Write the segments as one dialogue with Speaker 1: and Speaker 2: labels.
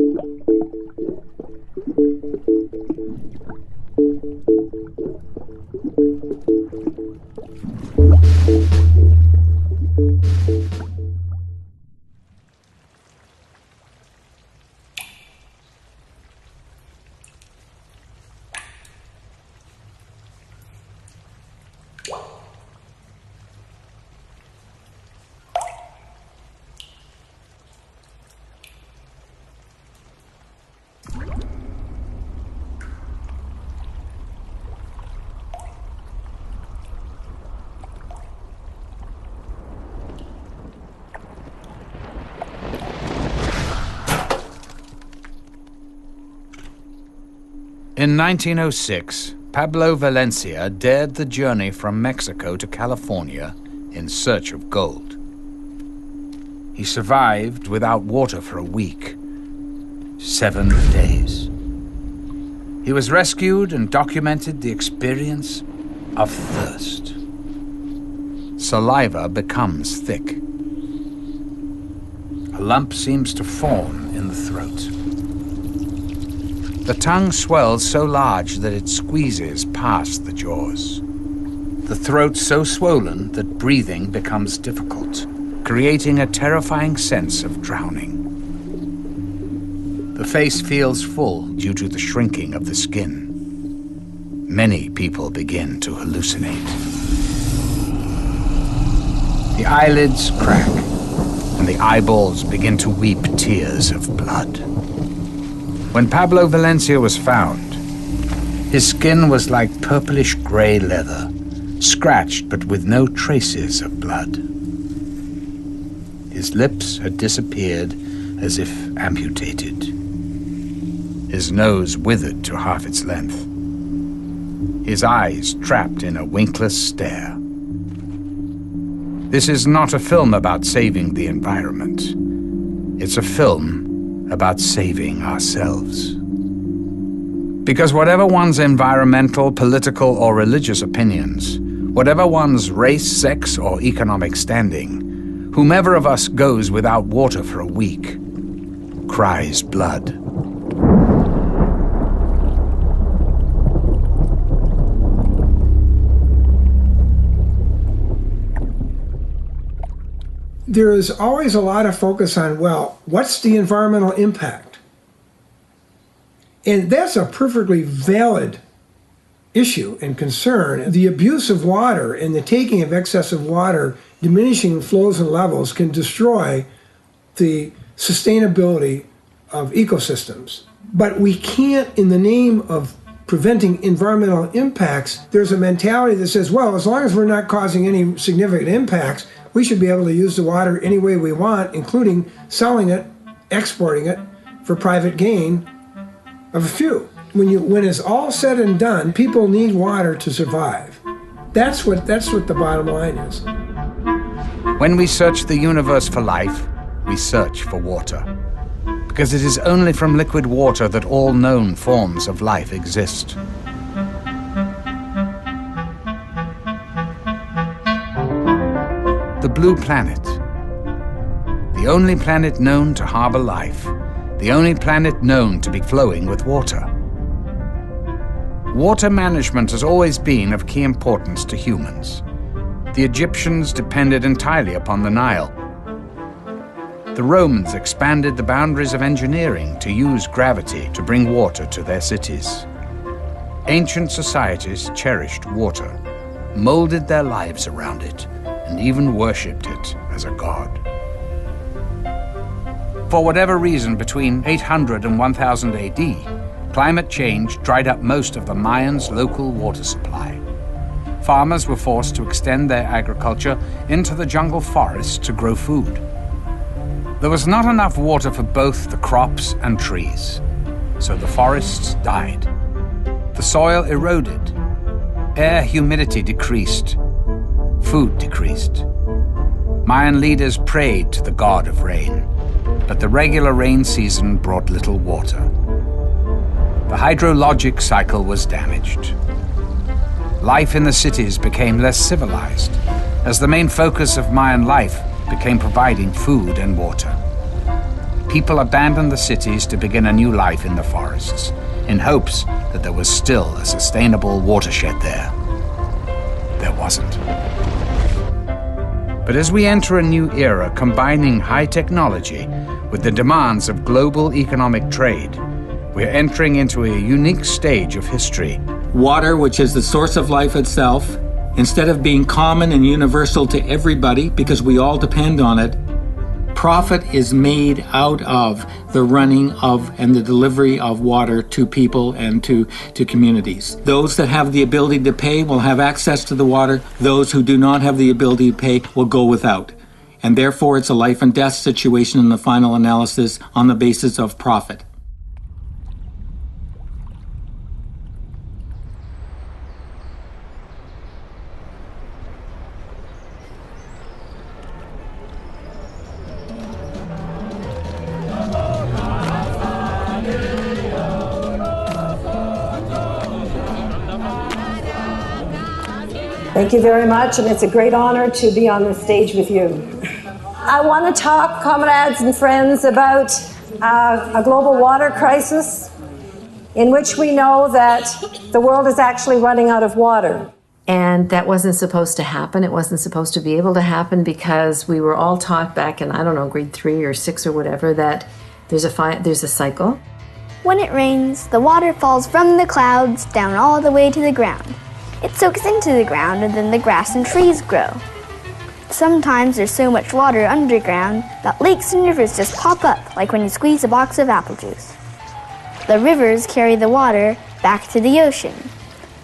Speaker 1: Thank you. In 1906, Pablo Valencia dared the journey from Mexico to California in search of gold. He survived without water for a week, seven days. He was rescued and documented the experience of thirst. Saliva becomes thick. A lump seems to form in the throat. The tongue swells so large that it squeezes past the jaws. The throat so swollen that breathing becomes difficult, creating a terrifying sense of drowning. The face feels full due to the shrinking of the skin. Many people begin to hallucinate. The eyelids crack, and the eyeballs begin to weep tears of blood. When Pablo Valencia was found, his skin was like purplish gray leather, scratched but with no traces of blood. His lips had disappeared as if amputated. His nose withered to half its length. His eyes trapped in a winkless stare. This is not a film about saving the environment. It's a film about saving ourselves. Because whatever one's environmental, political, or religious opinions, whatever one's race, sex, or economic standing, whomever of us goes without water for a week cries blood.
Speaker 2: There is always a lot of focus on, well, what's the environmental impact? And that's a perfectly valid issue and concern. The abuse of water and the taking of excessive water, diminishing flows and levels, can destroy the sustainability of ecosystems. But we can't, in the name of preventing environmental impacts, there's a mentality that says, well, as long as we're not causing any significant impacts, we should be able to use the water any way we want, including selling it, exporting it for private gain of a few. When you when it's all said and done, people need water to survive. That's what that's what the bottom line is.
Speaker 1: When we search the universe for life, we search for water. Because it is only from liquid water that all known forms of life exist. the blue planet. The only planet known to harbor life. The only planet known to be flowing with water. Water management has always been of key importance to humans. The Egyptians depended entirely upon the Nile. The Romans expanded the boundaries of engineering to use gravity to bring water to their cities. Ancient societies cherished water, molded their lives around it, and even worshipped it as a god. For whatever reason, between 800 and 1000 AD, climate change dried up most of the Mayans' local water supply. Farmers were forced to extend their agriculture into the jungle forests to grow food. There was not enough water for both the crops and trees, so the forests died. The soil eroded, air humidity decreased, Food decreased. Mayan leaders prayed to the god of rain, but the regular rain season brought little water. The hydrologic cycle was damaged. Life in the cities became less civilized, as the main focus of Mayan life became providing food and water. people abandoned the cities to begin a new life in the forests, in hopes that there was still a sustainable watershed there. There wasn't. But as we enter a new era combining high technology with the demands of global economic trade, we're entering into a unique stage of history.
Speaker 3: Water, which is the source of life itself, instead of being common and universal to everybody because we all depend on it, profit is made out of the running of and the delivery of water to people and to, to communities. Those that have the ability to pay will have access to the water. Those who do not have the ability to pay will go without. And therefore, it's a life and death situation in the final analysis on the basis of profit.
Speaker 4: Thank you very much, and it's a great honor to be on the stage with you. I want to talk, comrades and friends, about uh, a global water crisis in which we know that the world is actually running out of water.
Speaker 5: And that wasn't supposed to happen. It wasn't supposed to be able to happen because we were all taught back in, I don't know, grade three or six or whatever, that there's a, fi- there's a cycle.
Speaker 6: When it rains, the water falls from the clouds down all the way to the ground. It soaks into the ground and then the grass and trees grow. Sometimes there's so much water underground that lakes and rivers just pop up like when you squeeze a box of apple juice. The rivers carry the water back to the ocean.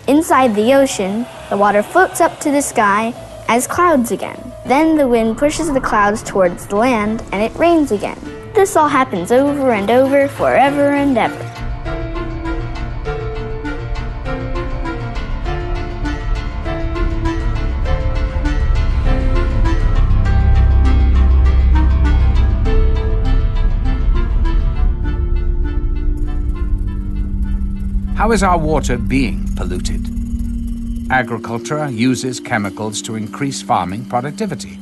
Speaker 6: Inside the ocean, the water floats up to the sky as clouds again. Then the wind pushes the clouds towards the land and it rains again. This all happens over and over forever and ever.
Speaker 1: How is our water being polluted? Agriculture uses chemicals to increase farming productivity.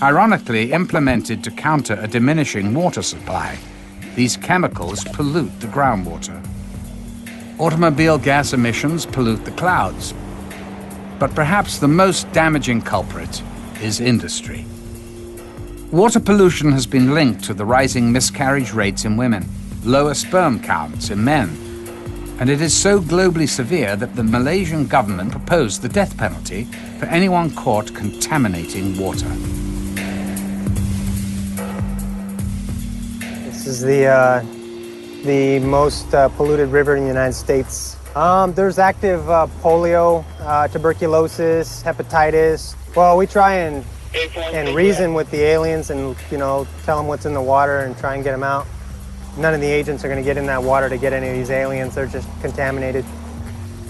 Speaker 1: Ironically, implemented to counter a diminishing water supply, these chemicals pollute the groundwater. Automobile gas emissions pollute the clouds. But perhaps the most damaging culprit is industry. Water pollution has been linked to the rising miscarriage rates in women, lower sperm counts in men, and it is so globally severe that the Malaysian government proposed the death penalty for anyone caught contaminating water.
Speaker 7: This is the, uh, the most uh, polluted river in the United States. Um, there's active uh, polio, uh, tuberculosis, hepatitis. Well, we try and, and reason with the aliens and, you know, tell them what's in the water and try and get them out none of the agents are going to get in that water to get any of these aliens. They're just contaminated.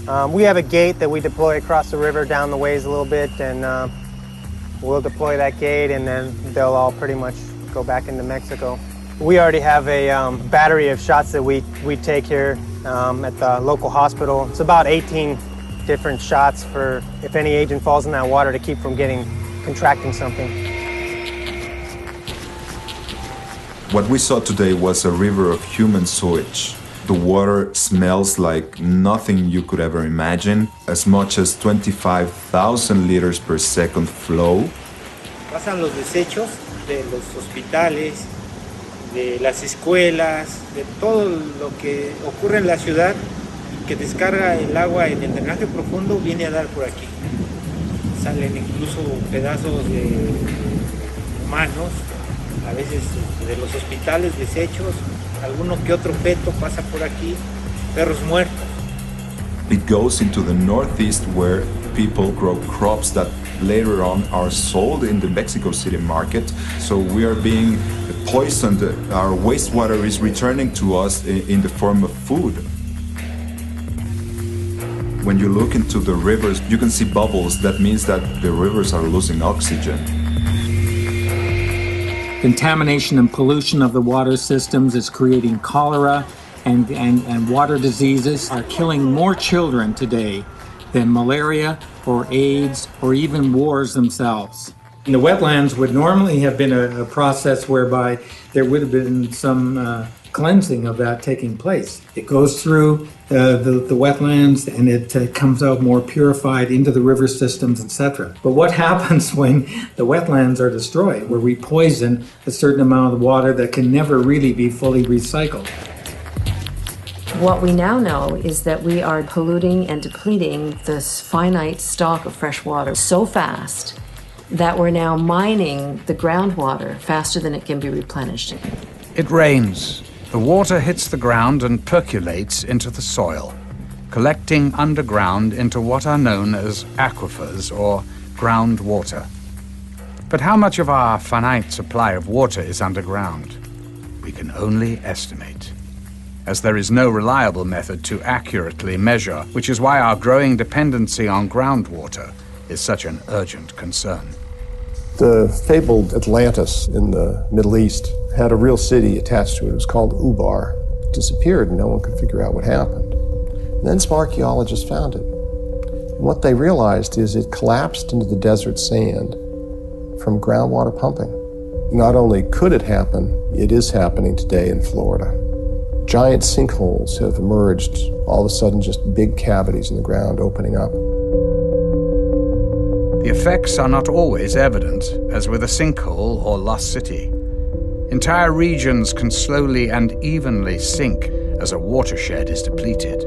Speaker 7: Um, we have a gate that we deploy across the river down the ways a little bit, and uh, we'll deploy that gate, and then they'll all pretty much go back into Mexico. We already have a um, battery of shots that we, we take here um, at the local hospital. It's about 18 different shots for if any agent falls in that water to keep from getting contracting something.
Speaker 8: What we saw today was a river of human sewage. The water smells like nothing you could ever imagine, as much as 25,000 liters per second flow.
Speaker 9: Pasan los desechos de los hospitales, de las escuelas, de todo lo que ocurre en la ciudad que descarga el agua en el drenaje profundo viene a dar por aquí. Salen incluso pedazos de humanos a veces de los hospitales desechos, alguno que otro feto pasa por aquí, perros muertos.
Speaker 8: It goes into the northeast where people grow crops that later on are sold in the Mexico City market. So we are being poisoned. Our wastewater is returning to us in the form of food. When you look into the rivers, you can see bubbles. That means that the rivers are losing oxygen.
Speaker 3: Contamination and pollution of the water systems is creating cholera and, and, and water diseases are killing more children today than malaria or AIDS or even wars themselves. the wetlands would normally have been a, a process whereby there would have been some uh, cleansing of that taking place. It goes through uh, the, the wetlands and it uh, comes out more purified into the river systems, etc. But what happens when the wetlands are destroyed, where we poison a certain amount of water that can never really be fully recycled?
Speaker 5: What we now know is that we are polluting and depleting this finite stock of fresh water so fast that we're now mining the groundwater faster than it can be replenished.
Speaker 1: It rains. The water hits the ground and percolates into the soil, collecting underground into what are known as aquifers or groundwater. But how much of our finite supply of water is underground? We can only estimate as there is no reliable method to accurately measure, which is why our growing dependency on groundwater is such an urgent concern.
Speaker 10: The fabled Atlantis in the Middle East had a real city attached to it. It was called Ubar. It disappeared and no one could figure out what happened. And then some archaeologists found it. And what they realized is it collapsed into the desert sand from groundwater pumping. Not only could it happen, it is happening today in Florida. Giant sinkholes have emerged, all of a sudden, just big cavities in the ground opening up.
Speaker 1: The effects are not always evident, as with a sinkhole or lost city. Entire regions can slowly and evenly sink as a watershed is depleted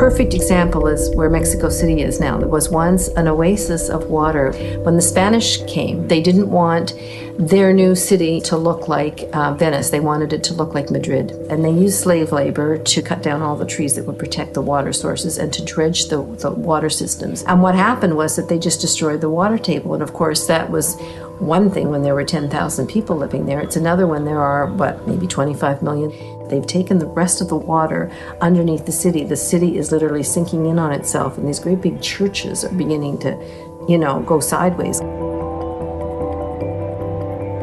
Speaker 5: perfect example is where Mexico City is now. There was once an oasis of water. When the Spanish came, they didn't want their new city to look like uh, Venice. They wanted it to look like Madrid. And they used slave labor to cut down all the trees that would protect the water sources and to dredge the, the water systems. And what happened was that they just destroyed the water table. And of course, that was one thing when there were 10,000 people living there. It's another when there are, what, maybe 25 million. They've taken the rest of the water underneath the city. The city is literally sinking in on itself, and these great big churches are beginning to, you know, go sideways.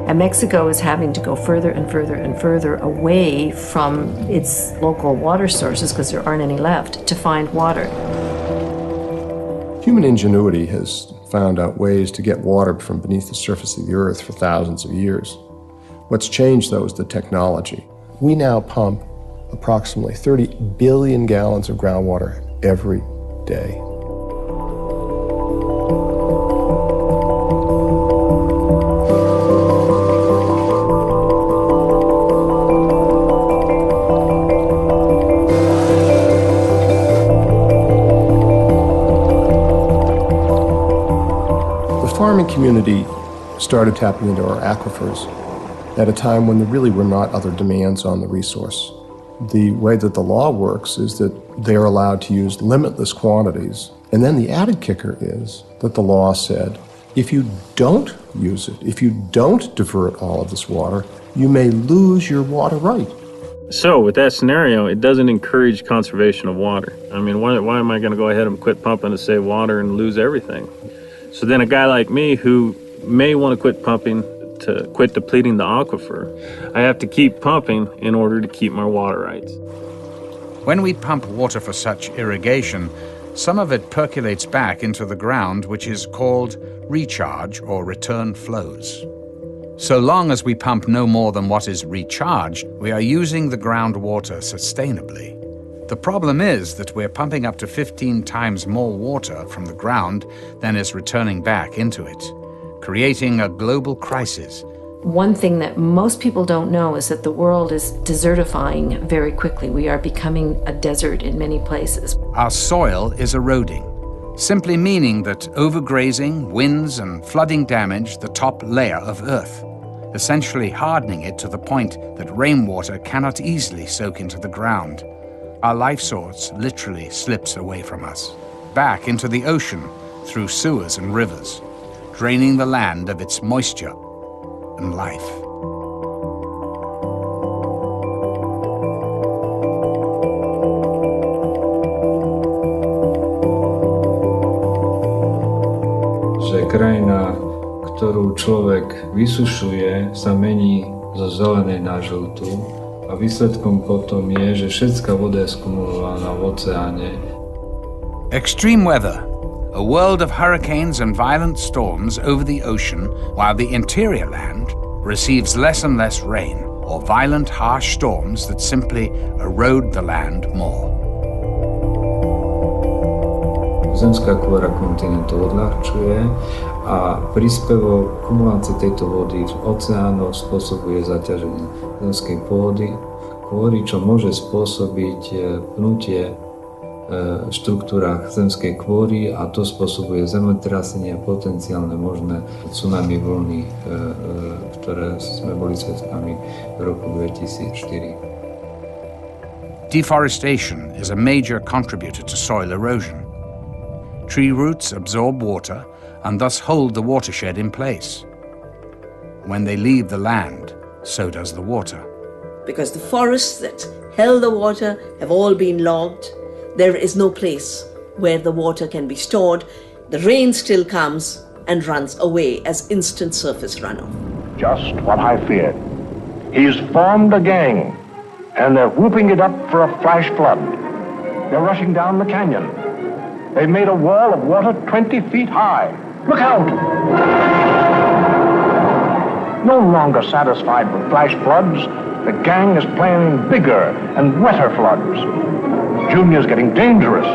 Speaker 5: And Mexico is having to go further and further and further away from its local water sources because there aren't any left to find water.
Speaker 10: Human ingenuity has found out ways to get water from beneath the surface of the earth for thousands of years. What's changed, though, is the technology. We now pump approximately 30 billion gallons of groundwater every day. Started tapping into our aquifers at a time when there really were not other demands on the resource. The way that the law works is that they're allowed to use limitless quantities. And then the added kicker is that the law said if you don't use it, if you don't divert all of this water, you may lose your water right.
Speaker 11: So, with that scenario, it doesn't encourage conservation of water. I mean, why, why am I going to go ahead and quit pumping to save water and lose everything? So then a guy like me who may want to quit pumping to quit depleting the aquifer, I have to keep pumping in order to keep my water rights.
Speaker 1: When we pump water for such irrigation, some of it percolates back into the ground, which is called recharge or return flows. So long as we pump no more than what is recharged, we are using the groundwater sustainably. The problem is that we're pumping up to 15 times more water from the ground than is returning back into it, creating a global crisis.
Speaker 5: One thing that most people don't know is that the world is desertifying very quickly. We are becoming a desert in many places.
Speaker 1: Our soil is eroding, simply meaning that overgrazing, winds, and flooding damage the top layer of Earth, essentially hardening it to the point that rainwater cannot easily soak into the ground. Our life source literally slips away from us, back into the ocean through sewers and rivers, draining the land of its moisture and life.
Speaker 12: Że krajina, którą człowiek wysuszuje, zamieni ze zelenej na żółtą, a výsledkom potom je, že všetká voda je skumulována v oceáne.
Speaker 1: Extreme weather, a world of hurricanes and violent storms over the ocean, while the interior land receives less and less rain or violent, harsh storms that simply erode the land more.
Speaker 13: Zemská kôra kontinentu odľahčuje a príspevok kumulácie tejto vody v oceánoch spôsobuje zaťaženie zemskej pôdy, kôry, čo môže spôsobiť e, pnutie štruktúrách zemskej kôry a to spôsobuje zemetrasenie a potenciálne možné tsunami vlny, ktoré sme boli svetkami v roku 2004.
Speaker 1: Deforestation is a major contributor to soil erosion. Tree roots absorb water and thus hold the watershed in place. When they leave the land, so does the water.
Speaker 14: Because the forests that held the water have all been logged, there is no place where the water can be stored. The rain still comes and runs away as instant surface runoff.
Speaker 15: Just what I feared. He's formed a gang, and they're whooping it up for a flash flood. They're rushing down the canyon. They've made a wall of water 20 feet high. Look out! No longer satisfied with flash floods, the gang is planning bigger and wetter floods. Junior's getting dangerous.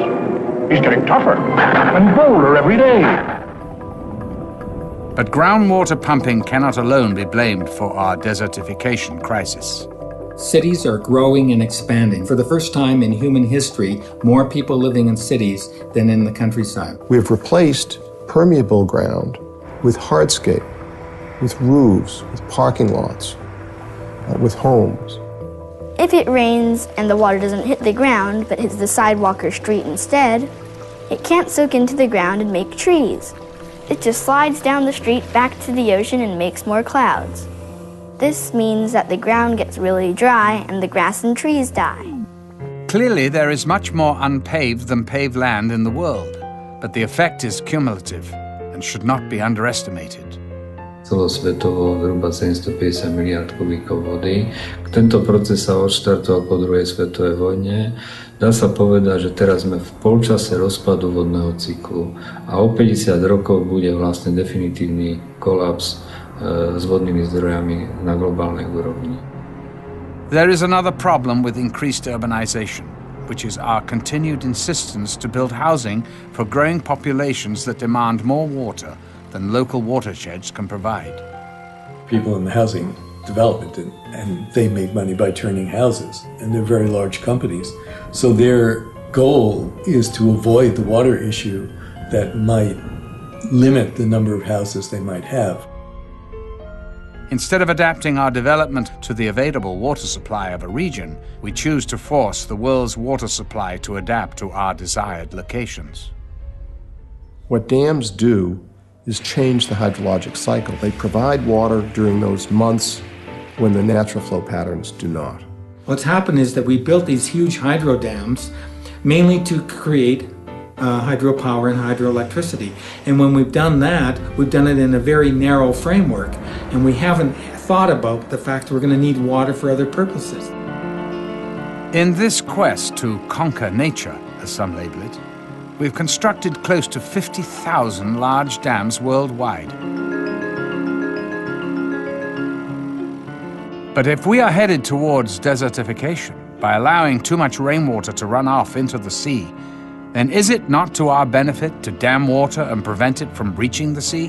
Speaker 15: He's getting tougher and bolder every day.
Speaker 1: But groundwater pumping cannot alone be blamed for our desertification crisis.
Speaker 3: Cities are growing and expanding. For the first time in human history, more people living in cities than in the countryside.
Speaker 10: We have replaced permeable ground with hardscape, with roofs, with parking lots, uh, with homes.
Speaker 6: If it rains and the water doesn't hit the ground but hits the sidewalk or street instead, it can't soak into the ground and make trees. It just slides down the street back to the ocean and makes more clouds. This means that the ground gets really dry and the grass and trees die.
Speaker 1: Clearly, there is much more unpaved than paved land in the world, but the effect is cumulative and should not be underestimated.
Speaker 13: Celosvetovo zhruba 750 miliard kubíkov vody. Tento proces sa odštartoval po druhej svetovej vojne. Dá sa povedať, že teraz sme v polčase rozpadu vodného cyklu a o 50 rokov bude vlastne definitívny kolaps e, s vodnými zdrojami na globálnej úrovni.
Speaker 1: There is another problem with increased urbanization, which is our continued insistence to build housing for growing populations that demand more water than local watersheds can provide.
Speaker 16: People in the housing development and, and they make money by turning houses and they're very large companies. So their goal is to avoid the water issue that might limit the number of houses they might have.
Speaker 1: Instead of adapting our development to the available water supply of a region, we choose to force the world's water supply to adapt to our desired locations.
Speaker 10: What dams do is change the hydrologic cycle. They provide water during those months when the natural flow patterns do not.
Speaker 3: What's happened is that we built these huge hydro dams mainly to create uh, hydropower and hydroelectricity. And when we've done that, we've done it in a very narrow framework, and we haven't thought about the fact that we're going to need water for other purposes.
Speaker 1: In this quest to conquer nature, as some label it, we've constructed close to 50,000 large dams worldwide. But if we are headed towards desertification by allowing too much rainwater to run off into the sea, then is it not to our benefit to dam water and prevent it from reaching the sea?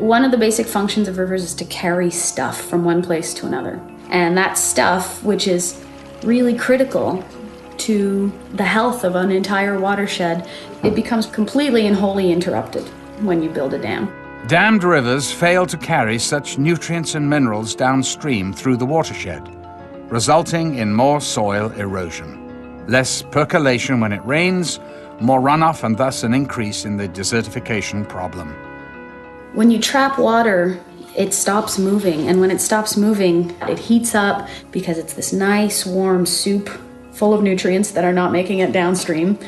Speaker 17: One of the basic functions of rivers is to carry stuff from one place to another. And that stuff, which is really critical to the health of an entire watershed, it becomes completely and wholly interrupted when you build a dam.
Speaker 1: Dammed rivers fail to carry such nutrients and minerals downstream through the watershed, resulting in more soil erosion, less percolation when it rains, more runoff, and thus an increase in the desertification problem.
Speaker 17: When you trap water, it stops moving, and when it stops moving, it heats up because it's this nice warm soup full of nutrients that are not making it downstream.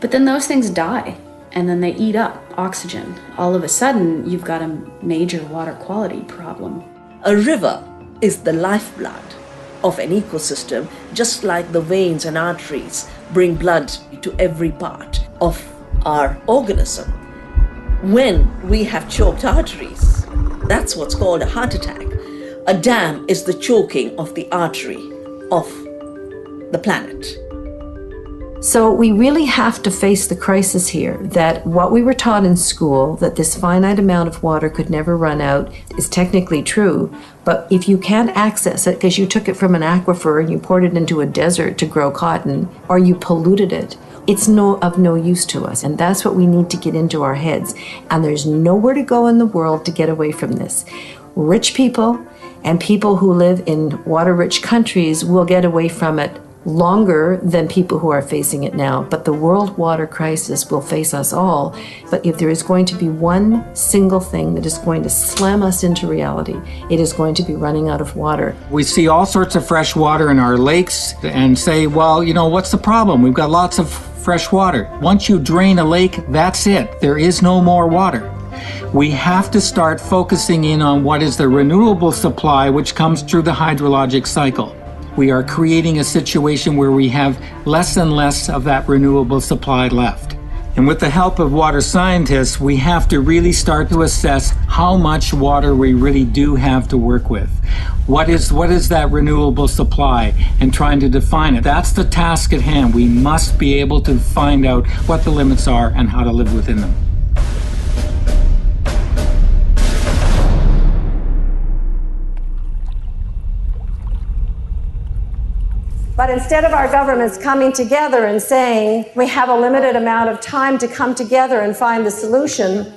Speaker 17: But then those things die and then they eat up oxygen. All of a sudden, you've got a major water quality problem.
Speaker 14: A river is the lifeblood of an ecosystem, just like the veins and arteries bring blood to every part of our organism. When we have choked arteries, that's what's called a heart attack. A dam is the choking of the artery of the planet.
Speaker 5: So we really have to face the crisis here that what we were taught in school, that this finite amount of water could never run out, is technically true. But if you can't access it because you took it from an aquifer and you poured it into a desert to grow cotton, or you polluted it, it's no of no use to us. And that's what we need to get into our heads. And there's nowhere to go in the world to get away from this. Rich people and people who live in water rich countries will get away from it longer than people who are facing it now. But the world water crisis will face us all. But if there is going to be one single thing that is going to slam us into reality, it is going to be running out of water.
Speaker 3: We see all sorts of fresh water in our lakes and say, well, you know, what's the problem? We've got lots of fresh water. Once you drain a lake, that's it. There is no more water. We have to start focusing in on what is the renewable supply which comes through the hydrologic cycle we are creating a situation where we have less and less of that renewable supply left. And with the help of water scientists, we have to really start to assess how much water we really do have to work with. What is, what is that renewable supply and trying to define it? That's the task at hand. We must be able to find out what the limits are and how to live within them.
Speaker 4: But instead of our governments coming together and saying, we have a limited amount of time to come together and find the solution,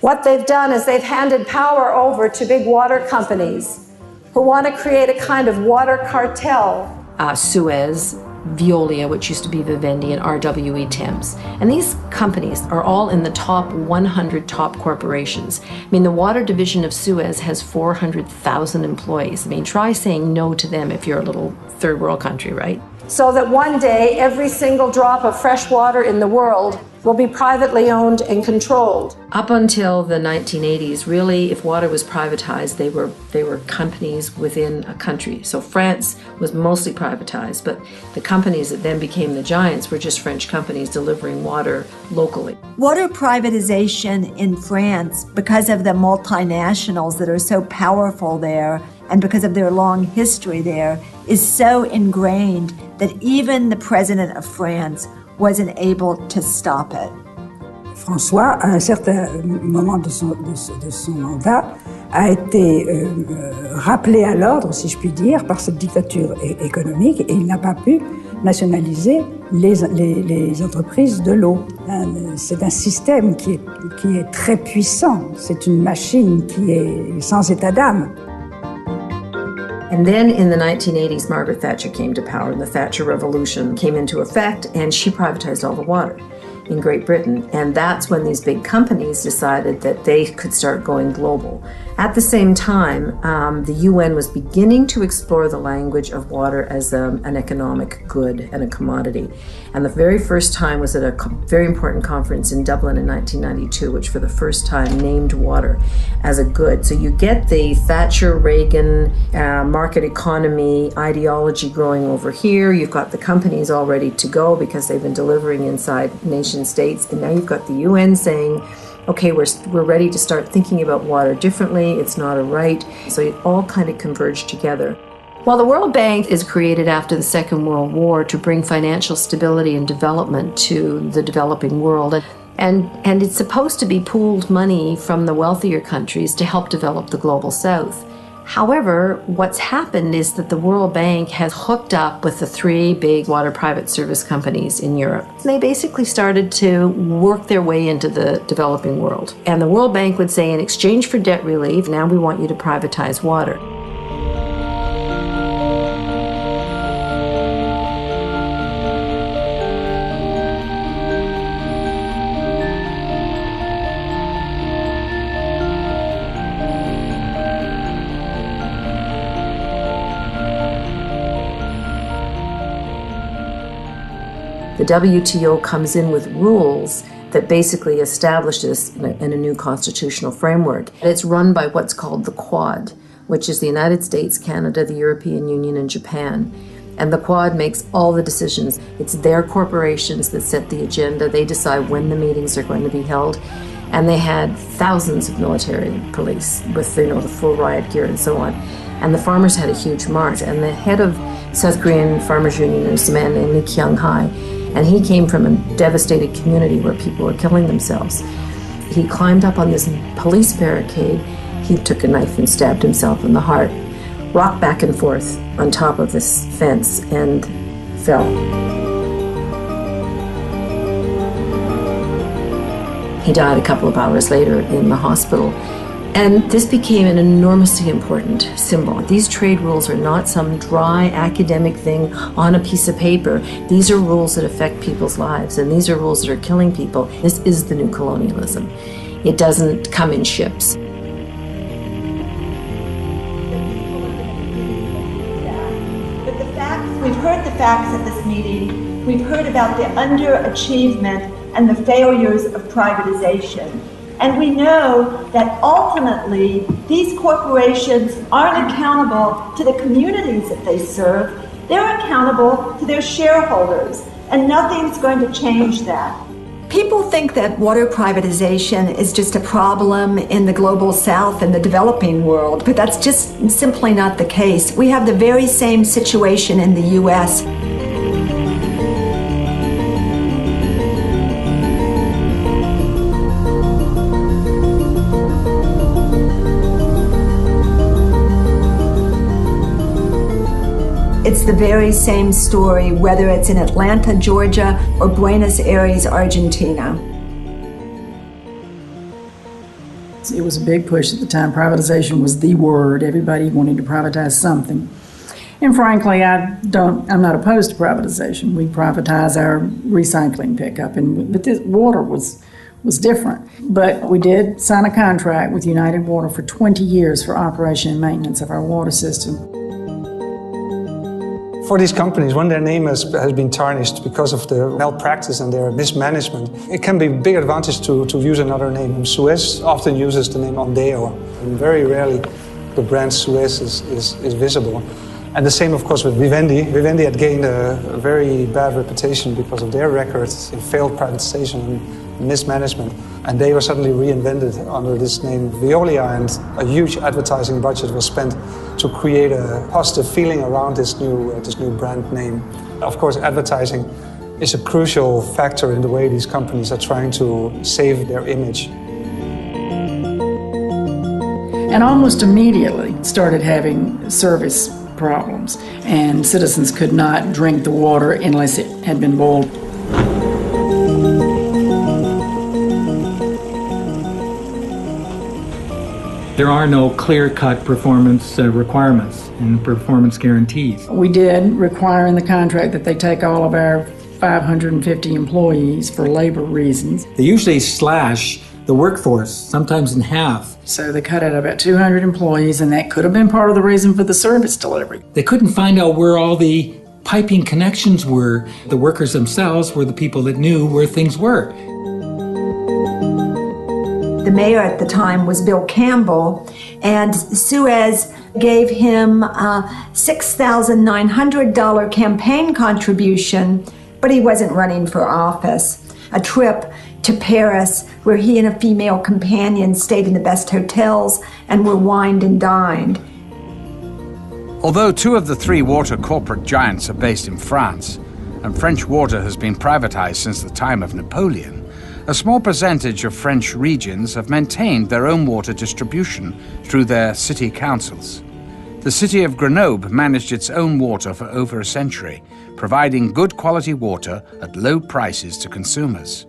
Speaker 4: what they've done is they've handed power over to big water companies who want to create a kind of water cartel.
Speaker 5: Uh, Suez, Veolia, which used to be Vivendi, and RWE Thames. And these companies are all in the top 100 top corporations. I mean, the water division of Suez has 400,000 employees. I mean, try saying no to them if you're a little third world country, right?
Speaker 4: So that one day every single drop of fresh water in the world will be privately owned and controlled.
Speaker 5: Up until the 1980s, really, if water was privatized, they were they were companies within a country. So France was mostly privatized, but the companies that then became the giants were just French companies delivering water locally.
Speaker 18: Water privatization in France, because of the multinationals that are so powerful there, and because of their long history there, is so ingrained that even the president of France wasn't able to stop it.
Speaker 19: François, à un certain moment de son, mandat, a été euh, rappelé à l'ordre, si je puis dire, par cette dictature économique et il n'a pas pu nationaliser les, entreprises de l'eau. C'est un système qui est très puissant, c'est une machine qui est sans état d'âme.
Speaker 5: And then in the 1980s, Margaret Thatcher came to power, and the Thatcher Revolution came into effect, and she privatized all the water in Great Britain. And that's when these big companies decided that they could start going global. At the same time, um, the UN was beginning to explore the language of water as um, an economic good and a commodity. And the very first time was at a very important conference in Dublin in 1992, which for the first time named water as a good. So you get the Thatcher Reagan uh, market economy ideology growing over here. You've got the companies all ready to go because they've been delivering inside nation states. And now you've got the UN saying, okay, we're, we're ready to start thinking about water differently, it's not a right. So it all kind of converged together. While the World Bank is created after the Second World War to bring financial stability and development to the developing world, and, and it's supposed to be pooled money from the wealthier countries to help develop the global south. However, what's happened is that the World Bank has hooked up with the three big water private service companies in Europe. They basically started to work their way into the developing world. And the World Bank would say, in exchange for debt relief, now we want you to privatize water. The WTO comes in with rules that basically establish this in a, in a, new constitutional framework. It's run by what's called the Quad, which is the United States, Canada, the European Union, and Japan. And the Quad makes all the decisions. It's their corporations that set the agenda. They decide when the meetings are going to be held. And they had thousands of military police with you know the full riot gear and so on. And the farmers had a huge march. And the head of South Korean Farmers Union is a man named Lee Kyung Hae. And he came from a devastated community where people were killing themselves. He climbed up on this police barricade. He took a knife and stabbed himself in the heart rocked back and forth on top of this fence and fell. He died a couple of hours later in the hospital. And this became an enormously important symbol. These trade rules are not some dry academic thing on a piece of paper. These are rules that affect people's lives, and these are rules that are killing people. This is the new colonialism. It doesn't come in ships.
Speaker 18: But the facts we've heard the facts at this meeting. We've heard about the underachievement and the failures of privatization. And we know that ultimately these corporations aren't accountable to the communities that they serve. They're accountable to their shareholders, and nothing's going to change that. People think that water privatization is just a problem in the global south and the developing world, but that's just simply not the case. We have the very same situation in the U.S. It's the very same story, whether it's in Atlanta, Georgia, or Buenos Aires, Argentina.
Speaker 20: It was a big push at the time. Privatization was the word. Everybody wanted to privatize something. And frankly, I don't. I'm not opposed to privatization. We privatize our recycling pickup, and but this water was was different. But we did sign a contract with United Water for 20 years for operation and maintenance of our water system.
Speaker 21: For these companies, when their name has, has been tarnished because of the malpractice and their mismanagement, it can be a big advantage to, to use another name. Suez often uses the name Ondeo, and very rarely the brand Suez is, is, is visible. And the same, of course, with Vivendi. Vivendi had gained a, a very bad reputation because of their records in failed privatization and mismanagement. And they were suddenly reinvented under this name Veolia, and a huge advertising budget was spent to create a positive feeling around this new, uh, this new brand name. Of course, advertising is a crucial factor in the way these companies are trying to save their image.
Speaker 20: And almost immediately started having service problems, and citizens could not drink the water unless it had been boiled.
Speaker 3: There are no clear cut performance uh, requirements and performance guarantees.
Speaker 20: We did require in the contract that they take all of our 550 employees for labor reasons.
Speaker 3: They usually slash the workforce, sometimes in half.
Speaker 20: So they cut out about 200 employees, and that could have been part of the reason for the service delivery.
Speaker 3: They couldn't find out where all the piping connections were. The workers themselves were the people that knew where things were.
Speaker 18: Mayor at the time was Bill Campbell, and Suez gave him uh, a $6,900 campaign contribution, but he wasn't running for office. A trip to Paris where he and a female companion stayed in the best hotels and were wined and dined.
Speaker 1: Although two of the three water corporate giants are based in France, and French water has been privatized since the time of Napoleon, a small percentage of French regions have maintained their own water distribution through their city councils. The city of Grenoble managed its own water for over a century, providing good quality water at low prices to consumers.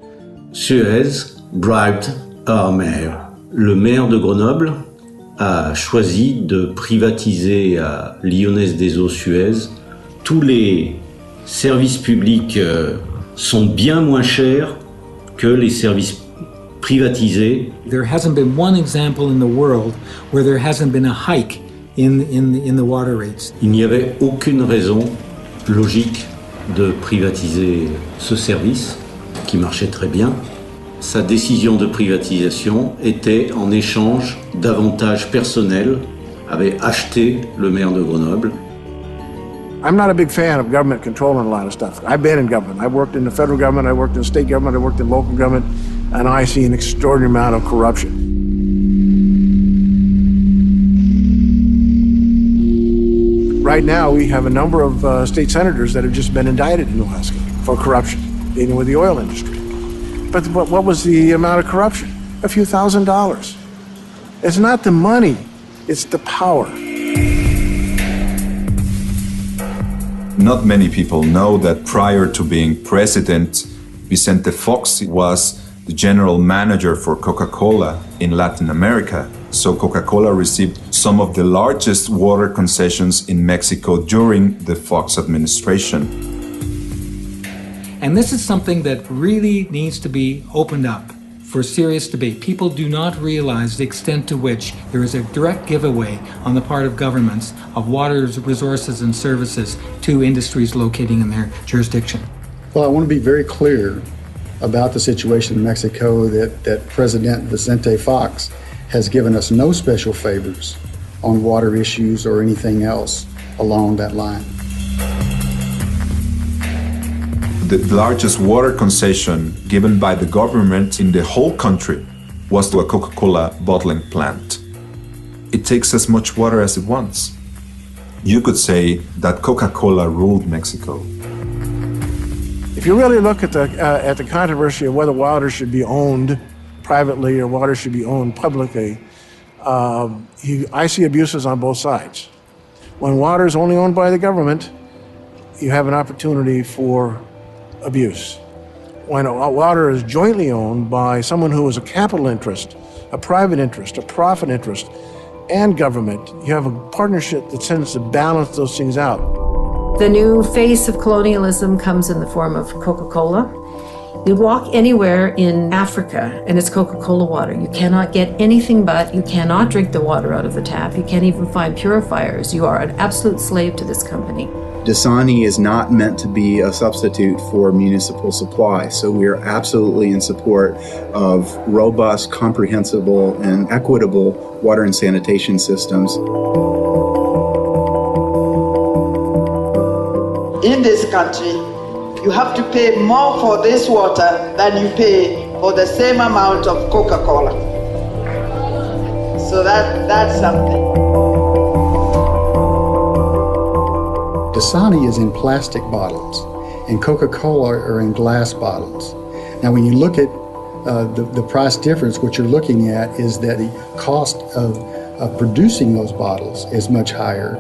Speaker 22: Suez bribed our mayor. Le maire de Grenoble a choisi de privatiser à Lyonnaise des Eaux Suez. Tous les services publics euh, sont bien moins chers que les services privatisés.
Speaker 3: There hasn't been one example in the world where there hasn't been a hike in, in, in the water rates.
Speaker 22: Il n'y avait aucune raison logique de privatiser ce service qui marchait très bien. Sa décision de privatisation était en échange d'avantages personnels, avait acheté le maire de Grenoble.
Speaker 23: I'm not a big fan of government controlling a lot of stuff. I've been in government. I've worked in the federal government, I worked in state government, I worked in local government, and I see an extraordinary amount of corruption. Right now, we have a number of uh, state senators that have just been indicted in Alaska for corruption, dealing with the oil industry. But what was the amount of corruption? A few thousand dollars. It's not the money, it's the power.
Speaker 8: Not many people know that prior to being president, Vicente Fox was the general manager for Coca Cola in Latin America. So Coca Cola received some of the largest water concessions in Mexico during the Fox administration.
Speaker 3: And this is something that really needs to be opened up for serious debate. People do not realize the extent to which there is a direct giveaway on the part of governments of water resources and services to industries locating in their jurisdiction.
Speaker 24: Well, I want to be very clear about the situation in Mexico that, that President Vicente Fox has given us no special favors on water issues or anything else along that line.
Speaker 8: The largest water concession given by the government in the whole country was to a Coca Cola bottling plant. It takes as much water as it wants. You could say that Coca Cola ruled Mexico.
Speaker 23: If you really look at the, uh, at the controversy of whether water should be owned privately or water should be owned publicly, um, he, I see abuses on both sides. When water is only owned by the government, you have an opportunity for abuse. When water is jointly owned by someone who is a capital interest, a private interest, a profit interest, and government, you have a partnership that tends to balance those things out.
Speaker 5: The new face of colonialism comes in the form of Coca Cola. You walk anywhere in Africa and it's Coca Cola water. You cannot get anything but, you cannot drink the water out of the tap. You can't even find purifiers. You are an absolute slave to this company.
Speaker 25: Dasani is not meant to be a substitute for municipal supply, so we are absolutely in support of robust, comprehensible, and equitable water and sanitation systems.
Speaker 26: In this country, you have to pay more for this water than you pay for the same amount of Coca Cola. So that, that's something.
Speaker 24: Dasani is in plastic bottles, and Coca Cola are in glass bottles. Now, when you look at uh, the, the price difference, what you're looking at is that the cost of, of producing those bottles is much higher.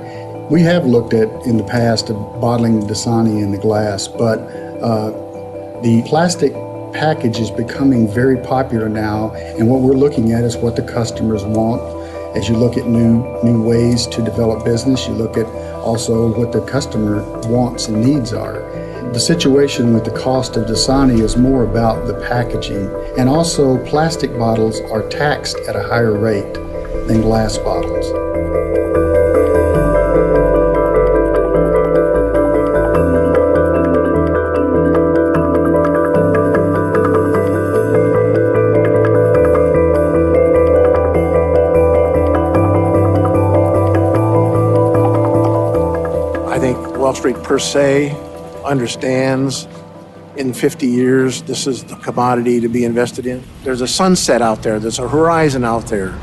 Speaker 24: We have looked at in the past of bottling Dasani in the glass, but uh, the plastic package is becoming very popular now, and what we're looking at is what the customers want. As you look at new new ways to develop business, you look at also what the customer wants and needs are. The situation with the cost of Dasani is more about the packaging, and also plastic bottles are taxed at a higher rate than glass bottles.
Speaker 23: Street per se understands in 50 years this is the commodity to be invested in. There's a sunset out there, there's a horizon out there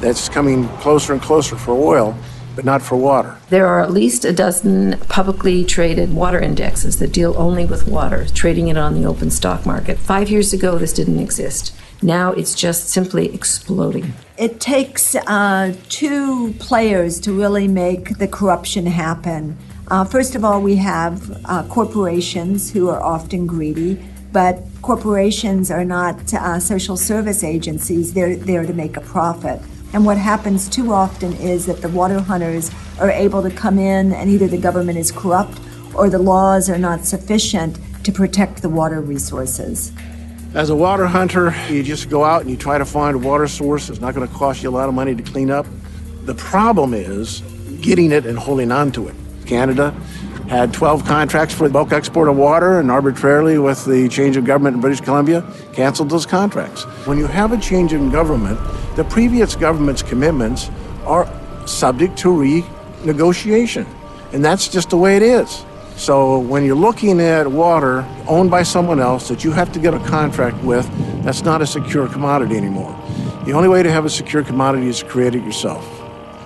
Speaker 23: that's coming closer and closer for oil, but not for water.
Speaker 5: There are at least a dozen publicly traded water indexes that deal only with water, trading it on the open stock market. Five years ago, this didn't exist. Now it's just simply exploding.
Speaker 27: It takes uh, two players to really make the corruption happen. Uh, first of all, we have uh, corporations who are often greedy, but corporations are not uh, social service agencies. They're there to make a profit. And what happens too often is that the water hunters are able to come in, and either the government is corrupt or the laws are not sufficient to protect the water resources.
Speaker 23: As a water hunter, you just go out and you try to find a water source. It's not going to cost you a lot of money to clean up. The problem is getting it and holding on to it. Canada had 12 contracts for bulk export of water and arbitrarily with the change of government in British Columbia canceled those contracts. When you have a change in government, the previous government's commitments are subject to renegotiation. And that's just the way it is. So when you're looking at water owned by someone else that you have to get a contract with, that's not a secure commodity anymore. The only way to have a secure commodity is to create it yourself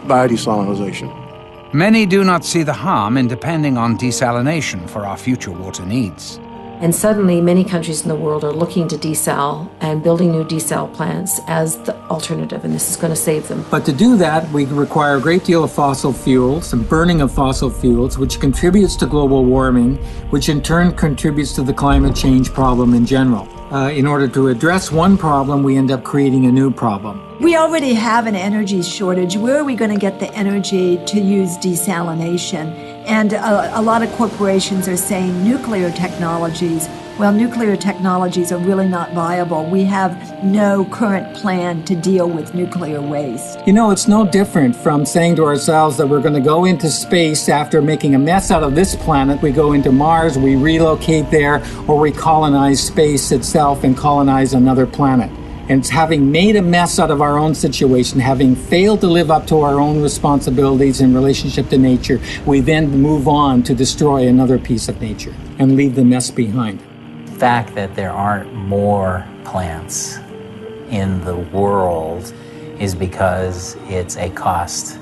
Speaker 23: by desalination.
Speaker 1: Many do not see the harm in depending on desalination for our future water needs.
Speaker 5: And suddenly, many countries in the world are looking to desal and building new desal plants as the alternative, and this is going to save them.
Speaker 3: But to do that, we require a great deal of fossil fuels, some burning of fossil fuels, which contributes to global warming, which in turn contributes to the climate change problem in general. Uh, in order to address one problem, we end up creating a new problem.
Speaker 18: We already have an energy shortage. Where are we going to get the energy to use desalination? And a, a, lot of corporations are saying nuclear technologies. Well, nuclear technologies are really not viable. We have no current plan to deal with nuclear waste.
Speaker 3: You know, it's no different from saying to ourselves that we're going to go into space after making a mess out of this planet. We go into Mars, we relocate there, or we colonize space itself and colonize another planet. And having made a mess out of our own situation, having failed to live up to our own responsibilities in relationship to nature, we then move on to destroy another piece of nature and leave the mess behind.
Speaker 28: The fact that there aren't more plants in the world is because it's a cost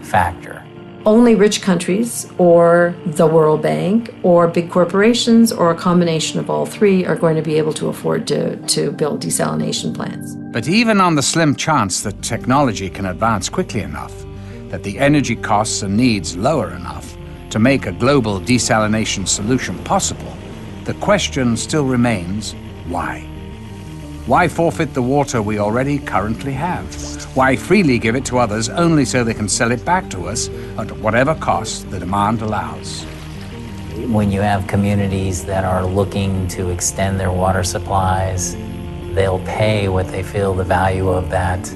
Speaker 28: factor
Speaker 5: only rich countries or the World Bank or big corporations or a combination of all three are going to be able to afford to, to build desalination plants.
Speaker 1: But even on the slim chance that technology can advance quickly enough, that the energy costs and needs lower enough to make a global desalination solution possible, the question still remains why? Why forfeit the water we already currently have? Why freely give it to others only so they can sell it back to us at whatever cost the demand allows?
Speaker 28: When you have communities that are looking to extend their water supplies, they'll pay what they feel the value of that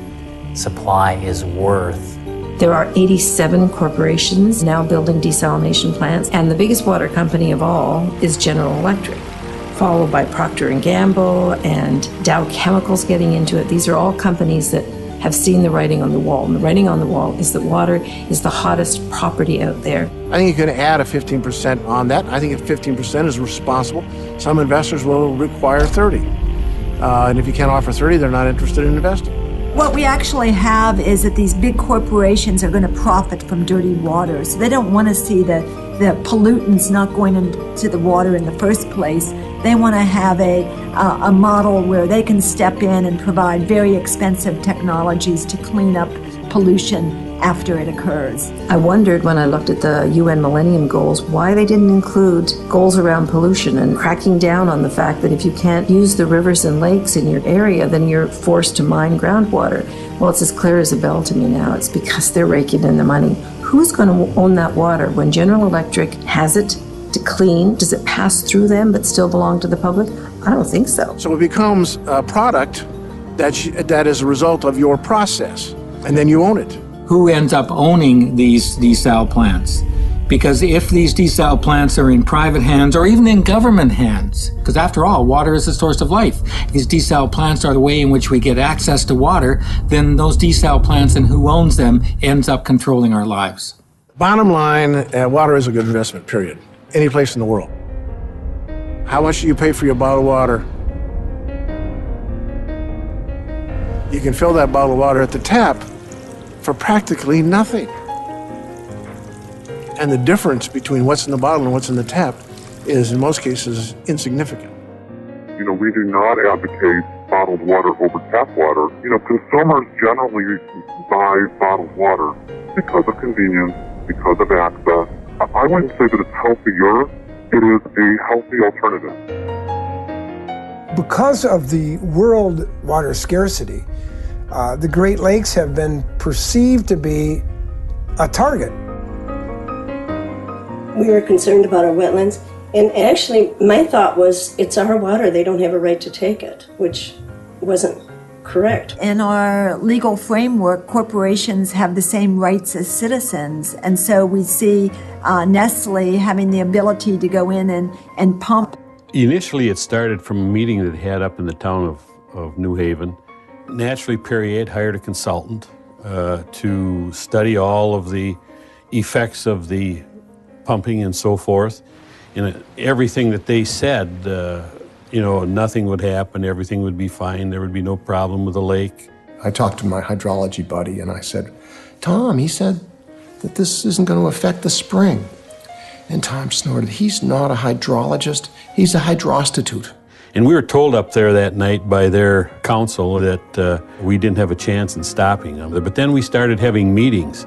Speaker 28: supply is worth.
Speaker 5: There are 87 corporations now building desalination plants, and the biggest water company of all is General Electric followed by Procter & Gamble and Dow Chemicals getting into it. These are all companies that have seen the writing on the wall. And the writing on the wall is that water is the hottest property out there.
Speaker 23: I think you can add a 15% on that. I think if 15% is responsible, some investors will require 30. Uh, and if you can't offer 30, they're not interested in investing.
Speaker 18: What we actually have is that these big corporations are going to profit from dirty water. So they don't want to see the, the pollutants not going into the water in the first place. They want to have a, uh, a model where they can step in and provide very expensive technologies to clean up pollution after it occurs.
Speaker 5: I wondered when I looked at the UN Millennium Goals why they didn't include goals around pollution and cracking down on the fact that if you can't use the rivers and lakes in your area, then you're forced to mine groundwater. Well, it's as clear as a bell to me now. It's because they're raking in the money. Who's going to own that water when General Electric has it to clean? Does it pass through them but still belong to the public? I don't think so.
Speaker 23: So it becomes a product that, that is a result of your process, and then you own it.
Speaker 3: Who ends up owning these desal plants? Because if these desal plants are in private hands or even in government hands, because after all, water is the source of life. These desal plants are the way in which we get access to water, then those desal plants and who owns them ends up controlling our lives.
Speaker 23: Bottom line, uh, water is a good investment, period any place in the world. How much do you pay for your bottled water? You can fill that bottle of water at the tap for practically nothing. And the difference between what's in the bottle and what's in the tap is, in most cases, insignificant.
Speaker 29: You know, we do not advocate bottled water over tap water. You know, consumers generally buy bottled water because of convenience, because of access, I wouldn't say that it's healthier. It is a healthy alternative.
Speaker 2: Because of the world water scarcity, uh, the Great Lakes have been perceived to be a target.
Speaker 25: We are concerned about our wetlands, and actually, my thought was it's our water, they don't have a right to take it, which wasn't correct.
Speaker 18: In our legal framework, corporations have the same rights as citizens. And so we see uh, Nestle having the ability to go in and, and pump.
Speaker 30: Initially, it started from a meeting that had up in the town of, of New Haven. Naturally, Perrier hired a consultant uh, to study all of the effects of the pumping and so forth. And everything that they said, uh, you know, nothing would happen, everything would be fine, there would be no problem with the lake.
Speaker 31: I talked to my hydrology buddy and I said, Tom, he said that this isn't going to affect the spring. And Tom snorted, He's not a hydrologist, he's a hydrostitute.
Speaker 30: And we were told up there that night by their council that uh, we didn't have a chance in stopping them. But then we started having meetings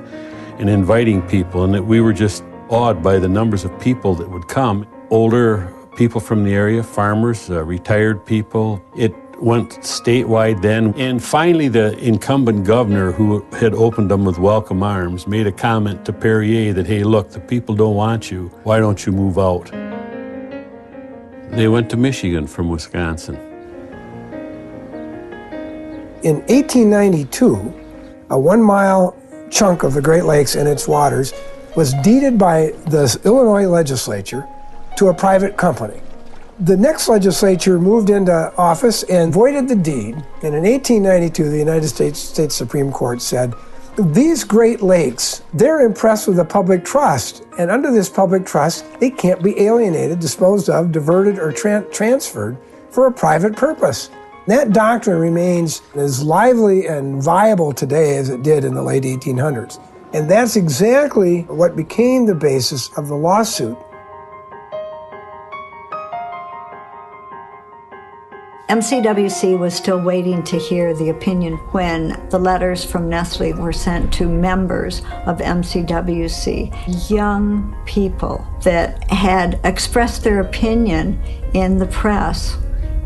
Speaker 30: and inviting people, and that we were just awed by the numbers of people that would come. Older people from the area, farmers, uh, retired people. It went statewide then. And finally, the incumbent governor, who had opened them with welcome arms, made a comment to Perrier that, hey, look, the people don't want you. Why don't you move out? They went to Michigan from Wisconsin.
Speaker 2: In 1892, a one mile chunk of the Great Lakes and its waters was deeded by the Illinois legislature to a private company. The next legislature moved into office and voided the deed, and in 1892, the United States State Supreme Court said, these Great Lakes, they're impressed with the public trust, and under this public trust, they can't be alienated, disposed of, diverted, or tra- transferred for a private purpose. That doctrine remains as lively and viable today as it did in the late 1800s. And that's exactly what became the basis of the lawsuit
Speaker 27: MCWC was still waiting to hear the opinion when the letters from Nestle were sent to members of MCWC, young people that had expressed their opinion in the press.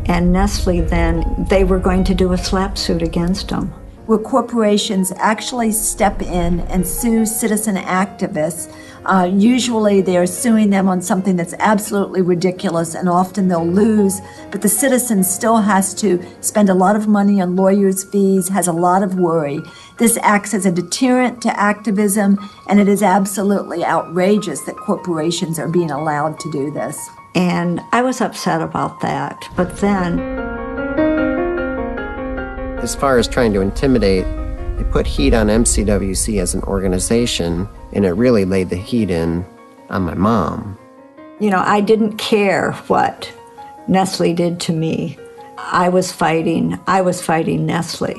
Speaker 27: And Nestle then, they were going to do a SLAPP suit against them
Speaker 18: where corporations actually step in and sue citizen activists. Uh, usually they're suing them on something that's absolutely ridiculous and often they'll lose, but the citizen still has to spend a lot of money on lawyers' fees, has a lot of worry. This acts as a deterrent to activism, and it is absolutely outrageous that corporations are being allowed to do this.
Speaker 27: And I was upset about that, but then
Speaker 32: as far as trying to intimidate, they put heat on MCWC as an organization, and it really laid the heat in on my mom.
Speaker 27: You know, I didn't care what Nestle did to me. I was fighting, I was fighting Nestle,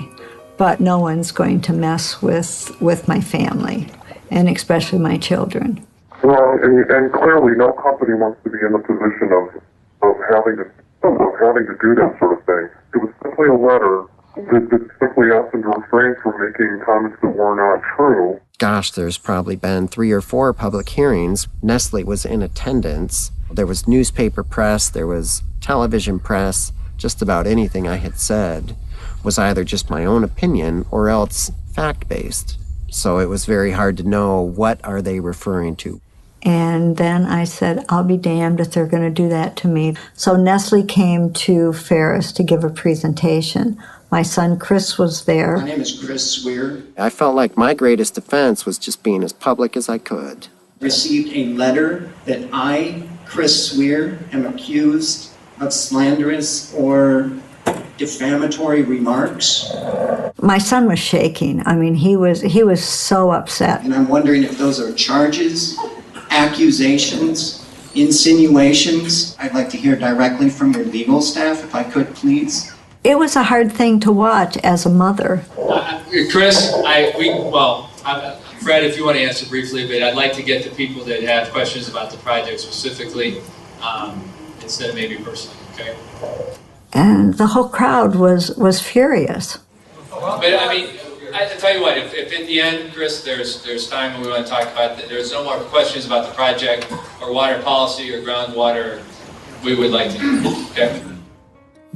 Speaker 27: but no one's going to mess with, with my family, and especially my children.
Speaker 29: Well, and, and clearly no company wants to be in the position of, of having to of having to do that sort of thing. It was simply a letter that, that simply asked them to refrain from making comments that were not true.
Speaker 32: Gosh, there's probably been three or four public hearings. Nestle was in attendance. There was newspaper press, there was television press. Just about anything I had said was either just my own opinion or else fact based. So it was very hard to know what are they referring to.
Speaker 27: And then I said, I'll be damned if they're going to do that to me. So Nestle came to Ferris to give a presentation my son Chris was there.
Speaker 33: My name is Chris Swear.
Speaker 32: I felt like my greatest defense was just being as public as I could.
Speaker 33: Received a letter that I, Chris Swear, am accused of slanderous or defamatory remarks.
Speaker 27: My son was shaking. I mean, he was he was so upset.
Speaker 33: And I'm wondering if those are charges, accusations, insinuations. I'd like to hear directly from your legal staff, if I could, please
Speaker 27: it was a hard thing to watch as a mother.
Speaker 34: Uh, Chris, I we well, I'm, Fred, if you want to answer briefly, but I'd like to get to people that have questions about the project specifically, um, instead of maybe personally. Okay.
Speaker 27: And the whole crowd was was furious.
Speaker 34: But I mean, I, tell you what, if, if at the end, Chris, there's there's time when we want to talk about that, there's no more questions about the project or water policy or groundwater, we would like to. Okay.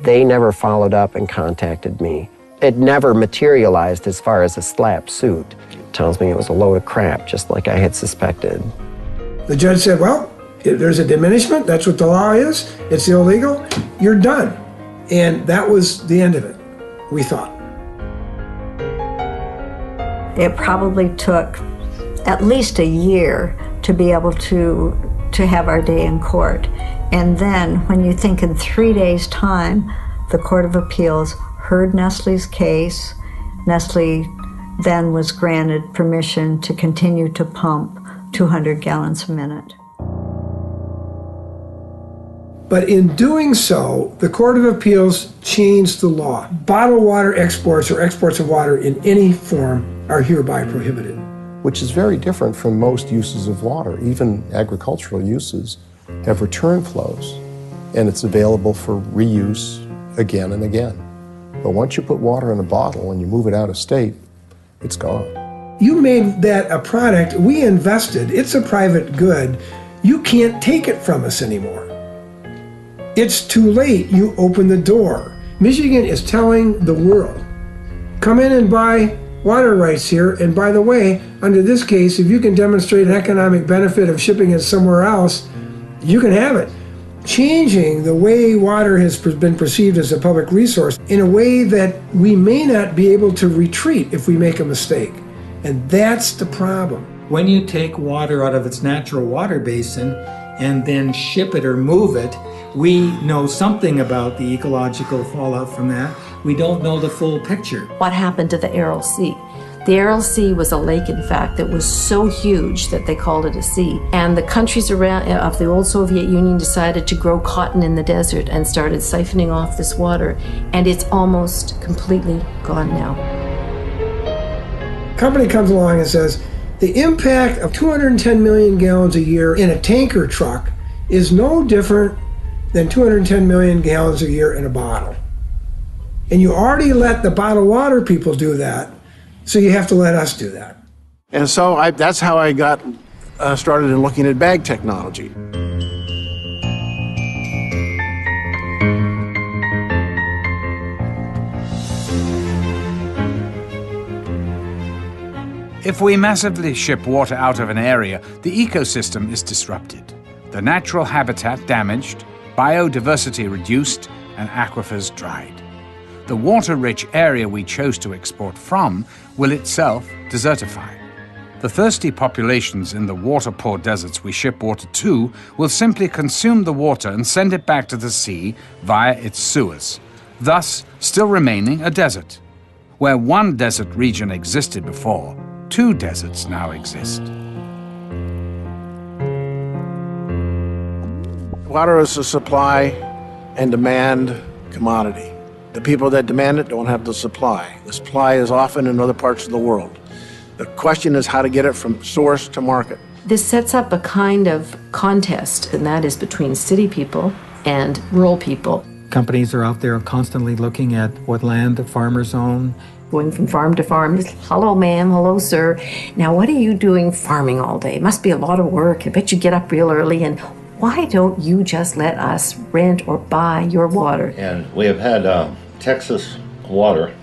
Speaker 32: They never followed up and contacted me. It never materialized as far as a SLAPP suit. It tells me it was a load of crap, just like I had suspected.
Speaker 2: The judge said, well, if there's a diminishment, that's what the law is, it's illegal, you're done. And that was the end of it, we thought.
Speaker 27: It probably took at least a year to be able to to have our day in court. And then, when you think in three days' time, the Court of Appeals heard Nestle's case, Nestle then was granted permission to continue to pump 200 gallons a minute.
Speaker 2: But in doing so, the Court of Appeals changed the law. Bottled water exports or exports of water in any form are hereby prohibited.
Speaker 31: Which is very different from most uses of water. Even agricultural uses have return flows, and it's available for reuse again and again. But once you put water in a bottle and you move it out of state, it's gone.
Speaker 2: You made that a product, we invested, it's a private good. You can't take it from us anymore. It's too late. You open the door. Michigan is telling the world come in and buy water rights here. And by the way, under this case, if you can demonstrate an economic benefit of shipping it somewhere else, you can have it. Changing the way water has been perceived as a public resource in a way that we may not be able to retreat if we make a mistake. And that's the problem.
Speaker 3: When you take water out of its natural water basin and then ship it or move it, we know something about the ecological fallout from that. We don't know the full picture.
Speaker 5: What happened to the Aral Sea? The Aral Sea was a lake, in fact, that was so huge that they called it a sea. And the countries around uh, of the old Soviet Union decided to grow cotton in the desert and started siphoning off this water. And it's almost completely gone now.
Speaker 2: Company comes along and says the impact of 210 million gallons a year in a tanker truck is no different than 210 million gallons a year in a bottle. And you already let the bottled water people do that, so you have to let us do that.
Speaker 23: And so I, that's how I got uh, started in looking at bag technology.
Speaker 1: If we massively ship water out of an area, the ecosystem is disrupted, the natural habitat damaged, biodiversity reduced, and aquifers dried. The water-rich area we chose to export from will itself desertify. The thirsty populations in the water-poor deserts we ship water to will simply consume the water and send it back to the sea via its sewers, thus still remaining a desert. Where one desert region existed before, two deserts now exist.
Speaker 23: Water is a supply and demand commodity. The people that demand it don't have the supply. The supply is often in other parts of the world. The question is how to get it from source to market.
Speaker 5: This sets up a kind of contest, and that is between city people and rural people.
Speaker 3: Companies are out there constantly looking at what land the farmers own.
Speaker 5: Going from farm to farm, hello, ma'am, hello, sir. Now, what are you doing farming all day? It must be a lot of work. I bet you get up real early and why don't you just let us rent or buy your water?
Speaker 35: And we have had um, Texas Water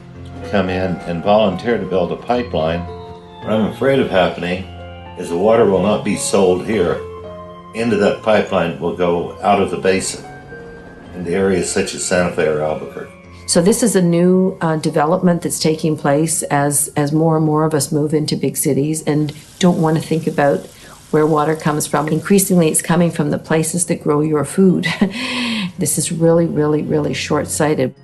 Speaker 35: come in and volunteer to build a pipeline. What I'm afraid of happening is the water will not be sold here. Into that pipeline will go out of the basin into areas such as Santa Fe or Albuquerque.
Speaker 5: So this is a new uh, development that's taking place as as more and more of us move into big cities and don't want to think about where water comes from. Increasingly, it's coming from the places that grow your food. this is really, really, really short sighted.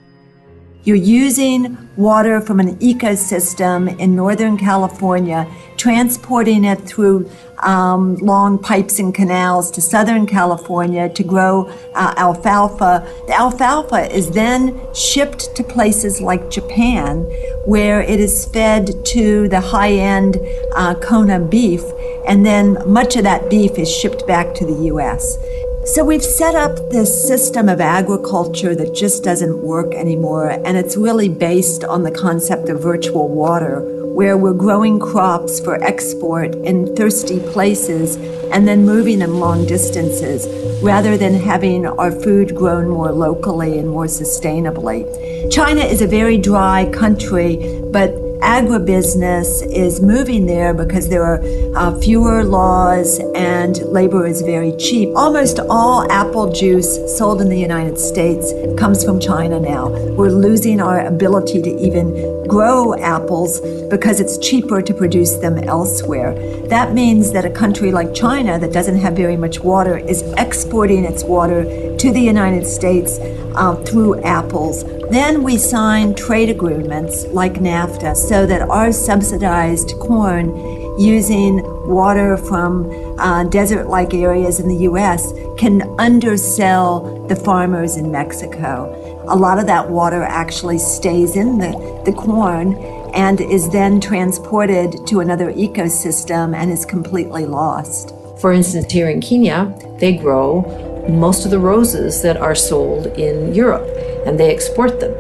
Speaker 18: You're using water from an ecosystem in Northern California, transporting it through um, long pipes and canals to Southern California to grow uh, alfalfa. The alfalfa is then shipped to places like Japan, where it is fed to the high end uh, Kobe beef, and then much of that beef is shipped back to the U.S. So we've set up this system of agriculture that just doesn't work anymore, and it's really based on the concept of virtual water, where we're growing crops for export in thirsty places and then moving them long distances, rather than having our food grown more locally and more sustainably. China is a very dry country, but agribusiness is moving there because there are uh, fewer laws and labor is very cheap. Almost all apple juice sold in the United States comes from China now. We're losing our ability to even grow apples because it's cheaper to produce them elsewhere. That means that a country like China that doesn't have very much water is exporting its water to the United States uh, through apples. Then we sign trade agreements like NAFTA so that our subsidized corn using water from uh, desert like areas in the US can undersell the farmers in Mexico. A lot of that water actually stays in the, the corn and is then transported to another ecosystem and is completely lost.
Speaker 5: For instance, here in Kenya, they grow most of the roses that are sold in Europe and they export them.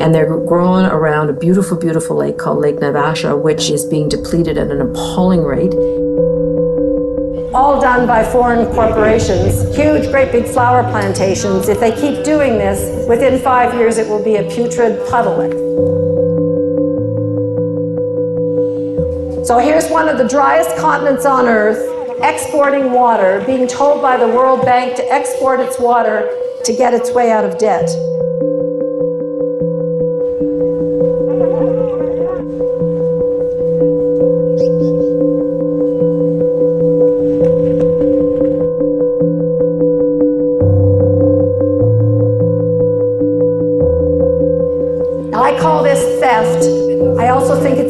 Speaker 5: and they're growing around a beautiful, beautiful lake called Lake Naivasha, which is being depleted at an appalling rate.
Speaker 4: All done by foreign corporations, huge, great big flower plantations. If they keep doing this, within five years it will be a putrid puddle. So here's one of the driest continents on earth exporting water, being told by the World Bank to export its water to get its way out of debt.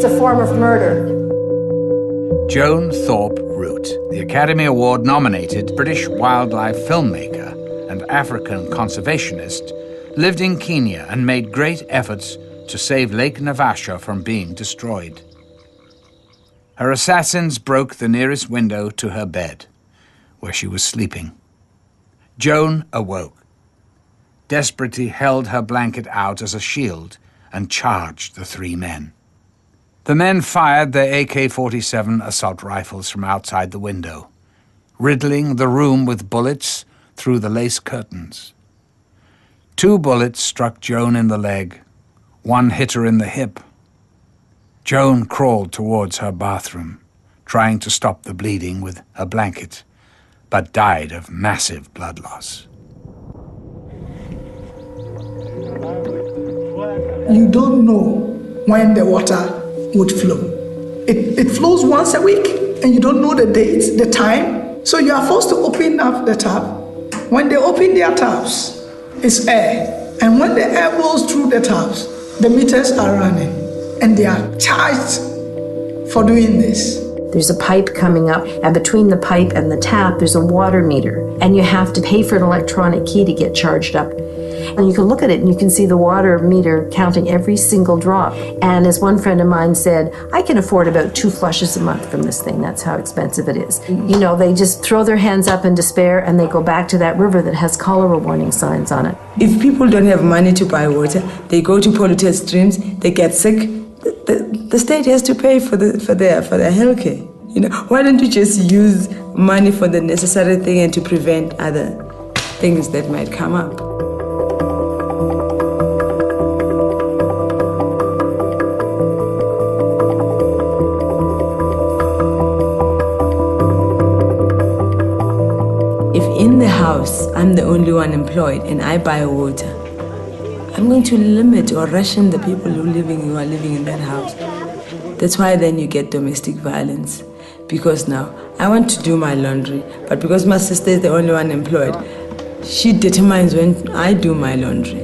Speaker 4: Form of murder.
Speaker 1: Joan Thorpe Root, the Academy Award nominated British wildlife filmmaker and African conservationist, lived in Kenya and made great efforts to save Lake Naivasha from being destroyed. Her assassins broke the nearest window to her bed, where she was sleeping. Joan awoke, desperately held her blanket out as a shield, and charged the three men. The men fired their AK 47 assault rifles from outside the window, riddling the room with bullets through the lace curtains. Two bullets struck Joan in the leg, one hit her in the hip. Joan crawled towards her bathroom, trying to stop the bleeding with her blanket, but died of massive blood loss.
Speaker 36: You don't know when the water would flow. It, it flows once a week and you don't know the date, the time. So you are forced to open up the tap. When they open their taps, it's air. And when the air blows through the taps, the meters are running and they are charged for doing this.
Speaker 5: There's a pipe coming up, and between the pipe and the tap, there's a water meter. And you have to pay for an electronic key to get charged up. And you can look at it and you can see the water meter counting every single drop. And as one friend of mine said, I can afford about two flushes a month from this thing. That's how expensive it is. You know, they just throw their hands up in despair and they go back to that river that has cholera warning signs on it.
Speaker 37: If people don't have money to buy water, they go to polluted streams, they get sick. The, the, state has to pay for, the, for, their, for their health care. You know, why don't you just use money for the necessary thing and to prevent other things that might come up? I'm the only one employed, and I buy water, I'm going to limit or ration the people who living who are living in that house. That's why then you get domestic violence. Because now I want to do my laundry, but because my sister is the only one employed, she determines when I do my laundry.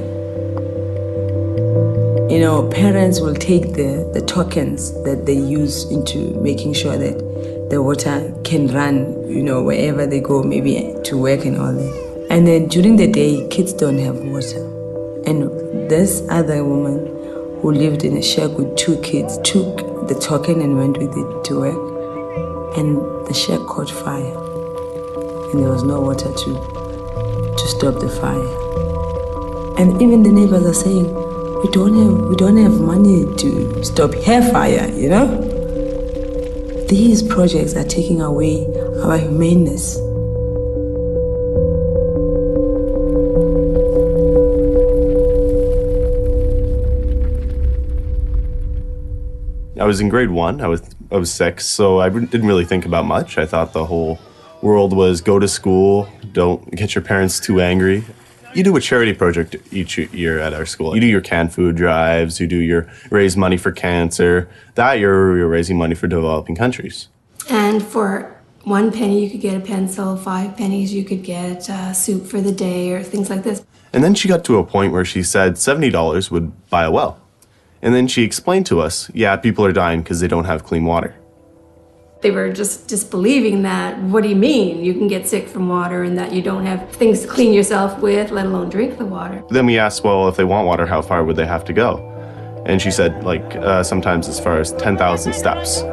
Speaker 37: You know, parents will take the, the tokens that they use into making sure that the water can run, you know, wherever they go, maybe to work and all that. And then during the day, kids don't have water. And this other woman who lived in a shack with two kids took the token and went with it to work. And the shack caught fire. And there was no water to, to stop the fire. And even the neighbors are saying, we don't have we don't have money to stop hair fire, you know? These projects are taking away our humaneness.
Speaker 38: Was in grade one. I was I was six, so I didn't really think about much. I thought the whole world was go to school, don't get your parents too angry you do a charity project each year at our school. You do your canned food drives, you do your raise money for cancer. That year, you're raising money for developing countries.
Speaker 39: And for one penny, you could get a pencil. Five pennies, you could get uh, soup for the day or things like this.
Speaker 38: And then she got to a point where she said $70 would buy a well. And then she explained to us yeah, people are dying because they don't have clean water.
Speaker 39: They were just disbelieving that. What do you mean you can get sick from water and that you don't have things to clean yourself with, let alone drink the water?
Speaker 38: Then we asked, well, if they want water, how far would they have to go? And she said, like, uh, sometimes as far as 10,000 steps.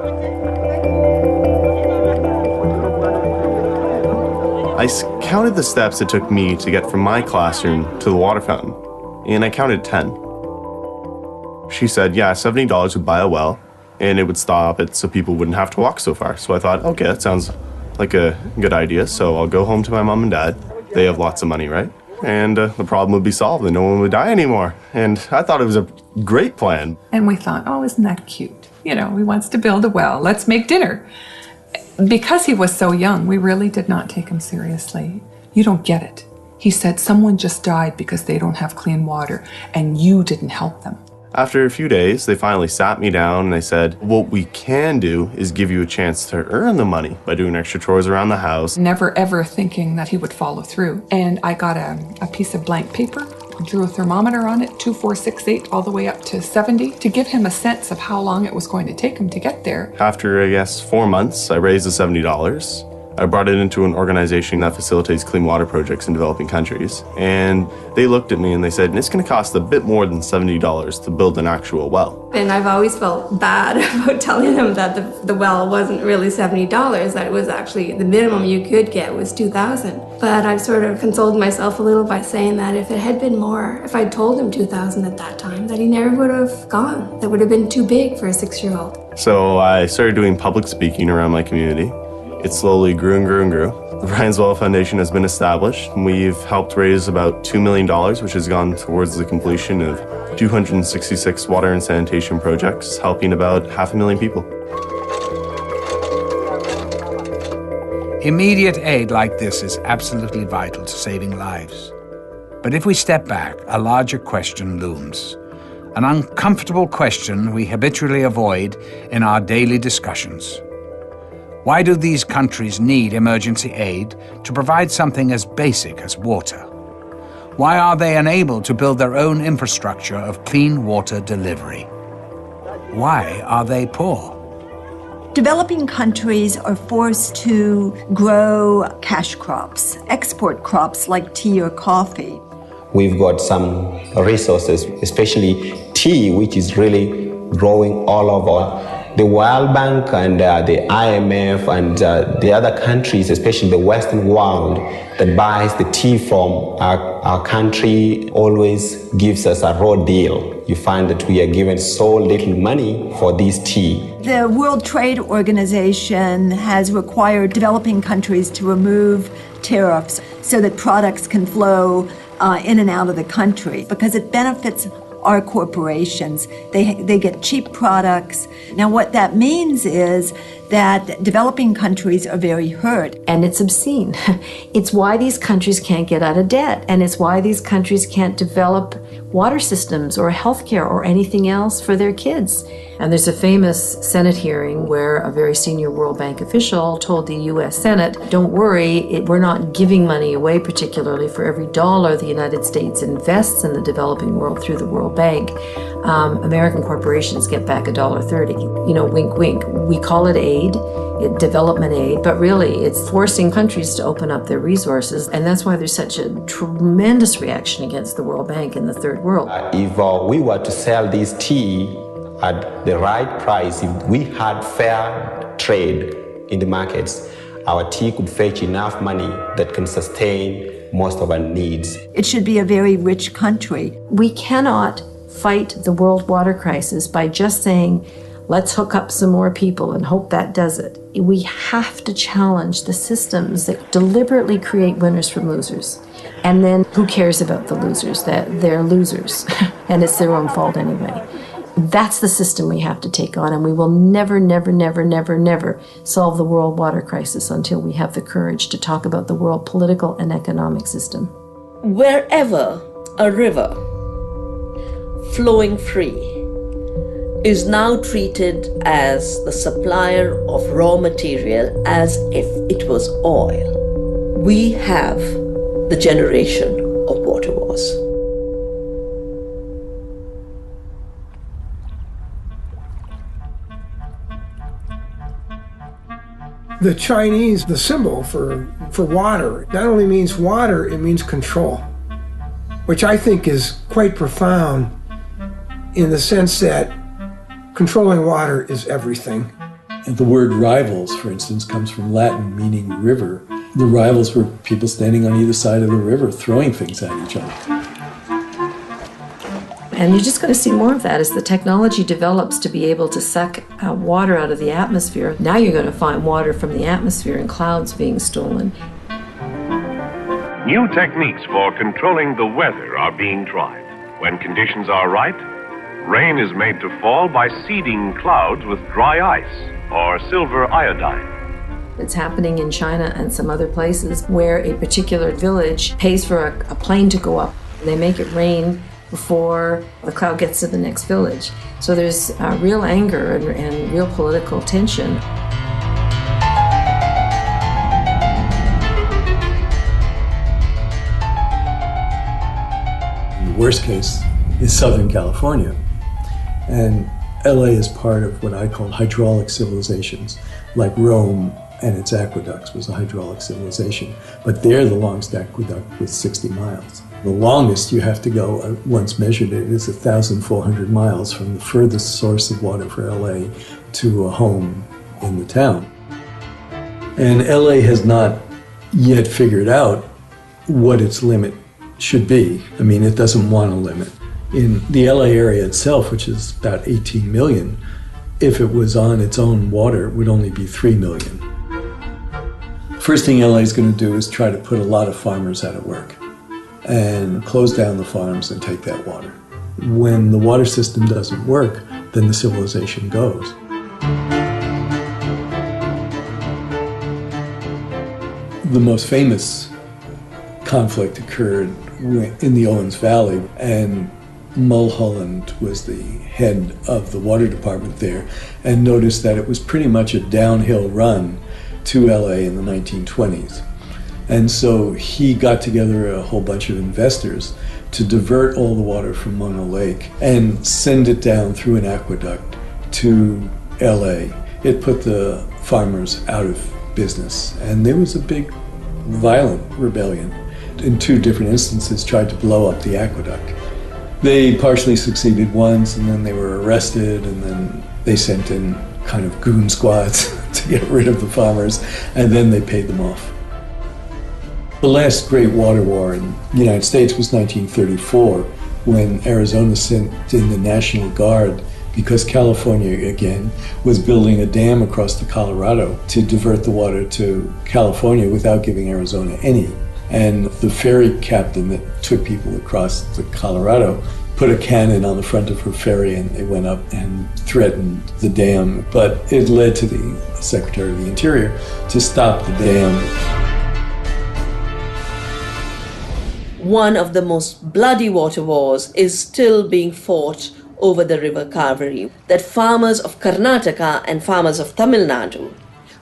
Speaker 38: I counted the steps it took me to get from my classroom to the water fountain, and I counted 10. She said, yeah, $70 would buy a well, and it would stop it so people wouldn't have to walk so far. So I thought, okay, that sounds like a good idea. So I'll go home to my mom and dad. They have lots of money, right? And uh, the problem would be solved and no one would die anymore. And I thought it was a great plan.
Speaker 40: And we thought, oh, isn't that cute? You know, he wants to build a well. Let's make dinner. Because he was so young, we really did not take him seriously. You don't get it. He said, someone just died because they don't have clean water, and you didn't help them.
Speaker 38: After a few days, they finally sat me down and they said, What we can do is give you a chance to earn the money by doing extra chores around the house.
Speaker 40: Never ever thinking that he would follow through. And I got a, a piece of blank paper, drew a thermometer on it, 2468 all the way up to 70, to give him a sense of how long it was going to take him to get there.
Speaker 38: After, I guess, four months, I raised the $70. I brought it into an organization that facilitates clean water projects in developing countries. And they looked at me and they said, it's going to cost a bit more than $70 to build an actual well.
Speaker 39: And I've always felt bad about telling them that the, the well wasn't really $70, that it was actually the minimum you could get was 2000 But I've sort of consoled myself a little by saying that if it had been more, if I'd told him 2000 at that time, that he never would have gone. That would have been too big for a six year old.
Speaker 38: So I started doing public speaking around my community. It slowly grew and grew and grew. The Ryan's Well Foundation has been established. We've helped raise about $2 million, which has gone towards the completion of 266 water and sanitation projects, helping about half a million people.
Speaker 1: Immediate aid like this is absolutely vital to saving lives. But if we step back, a larger question looms. An uncomfortable question we habitually avoid in our daily discussions. Why do these countries need emergency aid to provide something as basic as water? Why are they unable to build their own infrastructure of clean water delivery? Why are they poor?
Speaker 18: Developing countries are forced to grow cash crops, export crops like tea or coffee.
Speaker 41: We've got some resources, especially tea, which is really growing all over the World Bank and uh, the IMF and uh, the other countries, especially the Western world, that buys the tea from our, our country always gives us a raw deal. You find that we are given so little money for this tea.
Speaker 18: The World Trade Organization has required developing countries to remove tariffs so that products can flow uh, in and out of the country because it benefits are corporations. They, they get cheap products. Now, what that means is that developing countries are very hurt.
Speaker 5: And it's obscene. it's why these countries can't get out of debt, and it's why these countries can't develop water systems or healthcare or anything else for their kids. And there's a famous Senate hearing where a very senior World Bank official told the US Senate, don't worry, it, we're not giving money away, particularly for every dollar the United States invests in the developing world through the World Bank. Um, American corporations get back a dollar thirty. You know, wink, wink. We call it aid, it, development aid, but really it's forcing countries to open up their resources, and that's why there's such a tremendous reaction against the World Bank in the third world.
Speaker 41: Uh, if uh, we were to sell this tea at the right price, if we had fair trade in the markets, our tea could fetch enough money that can sustain most of our needs.
Speaker 18: It should be a very rich country.
Speaker 5: We cannot fight the world water crisis by just saying, let's hook up some more people and hope that does it. We have to challenge the systems that deliberately create winners from losers. And then who cares about the losers? That they're losers and it's their own fault anyway. That's the system we have to take on, and we will never, never, never, never, never solve the world water crisis until we have the courage to talk about the world political and economic system.
Speaker 14: Wherever a river flowing free, is now treated as the supplier of raw material as if it was oil. We have the generation of water wars.
Speaker 2: The Chinese, the symbol for, for water, not only means water, it means control, which I think is quite profound in the sense that controlling water is everything.
Speaker 16: And the word rivals, for instance, comes from Latin meaning river. The rivals were people standing on either side of the river throwing things at each other.
Speaker 5: And you're just going to see more of that as the technology develops to be able to suck uh, water out of the atmosphere. Now you're going to find water from the atmosphere and clouds being stolen.
Speaker 42: New techniques for controlling the weather are being tried. When conditions are right, rain is made to fall by seeding clouds with dry ice or silver iodine.
Speaker 5: It's happening in China and some other places where a particular village pays for a, a plane to go up. They make it rain before the cloud gets to the next village. So there's uh, real anger and, and real political tension.
Speaker 16: The worst case is Southern California. And LA is part of what I call hydraulic civilizations, like Rome and its aqueducts was a hydraulic civilization. But there, the longest aqueduct was 60 miles. The longest you have to go, uh, once measured it, is 1,400 miles from the furthest source of water for LA to a home in the town. And LA has not yet figured out what its limit should be. I mean, it doesn't want a limit. In the LA area itself, which is about 18 million, if it was on its own water, it would only be 3 million. First thing LA is going to do is try to put a lot of farmers out of work and close down the farms and take that water. When the water system doesn't work, then the civilization goes. The most famous conflict occurred in the Owens Valley, and Mulholland was the head of the water department there, and noticed that it was pretty much a downhill run to LA in the 1920s. And so he got together a whole bunch of investors to divert all the water from Mono Lake and send it down through an aqueduct to LA. It put the farmers out of business, and there was a big, violent rebellion. In two different instances, tried to blow up the aqueduct. They partially succeeded once, and then they were arrested, and then they sent in kind of goon squads to get rid of the farmers, and then they paid them off. The last great water war in the United States was 1934 when Arizona sent in the National Guard because California, again, was building a dam across the Colorado to divert the water to California without giving Arizona any. And the ferry captain that took people across the Colorado put a cannon on the front of her ferry and they went up and threatened the dam. But it led to the Secretary of the Interior to stop the dam.
Speaker 14: one of the most bloody water wars is still being fought over the river Kaveri. That farmers of Karnataka and farmers of Tamil Nadu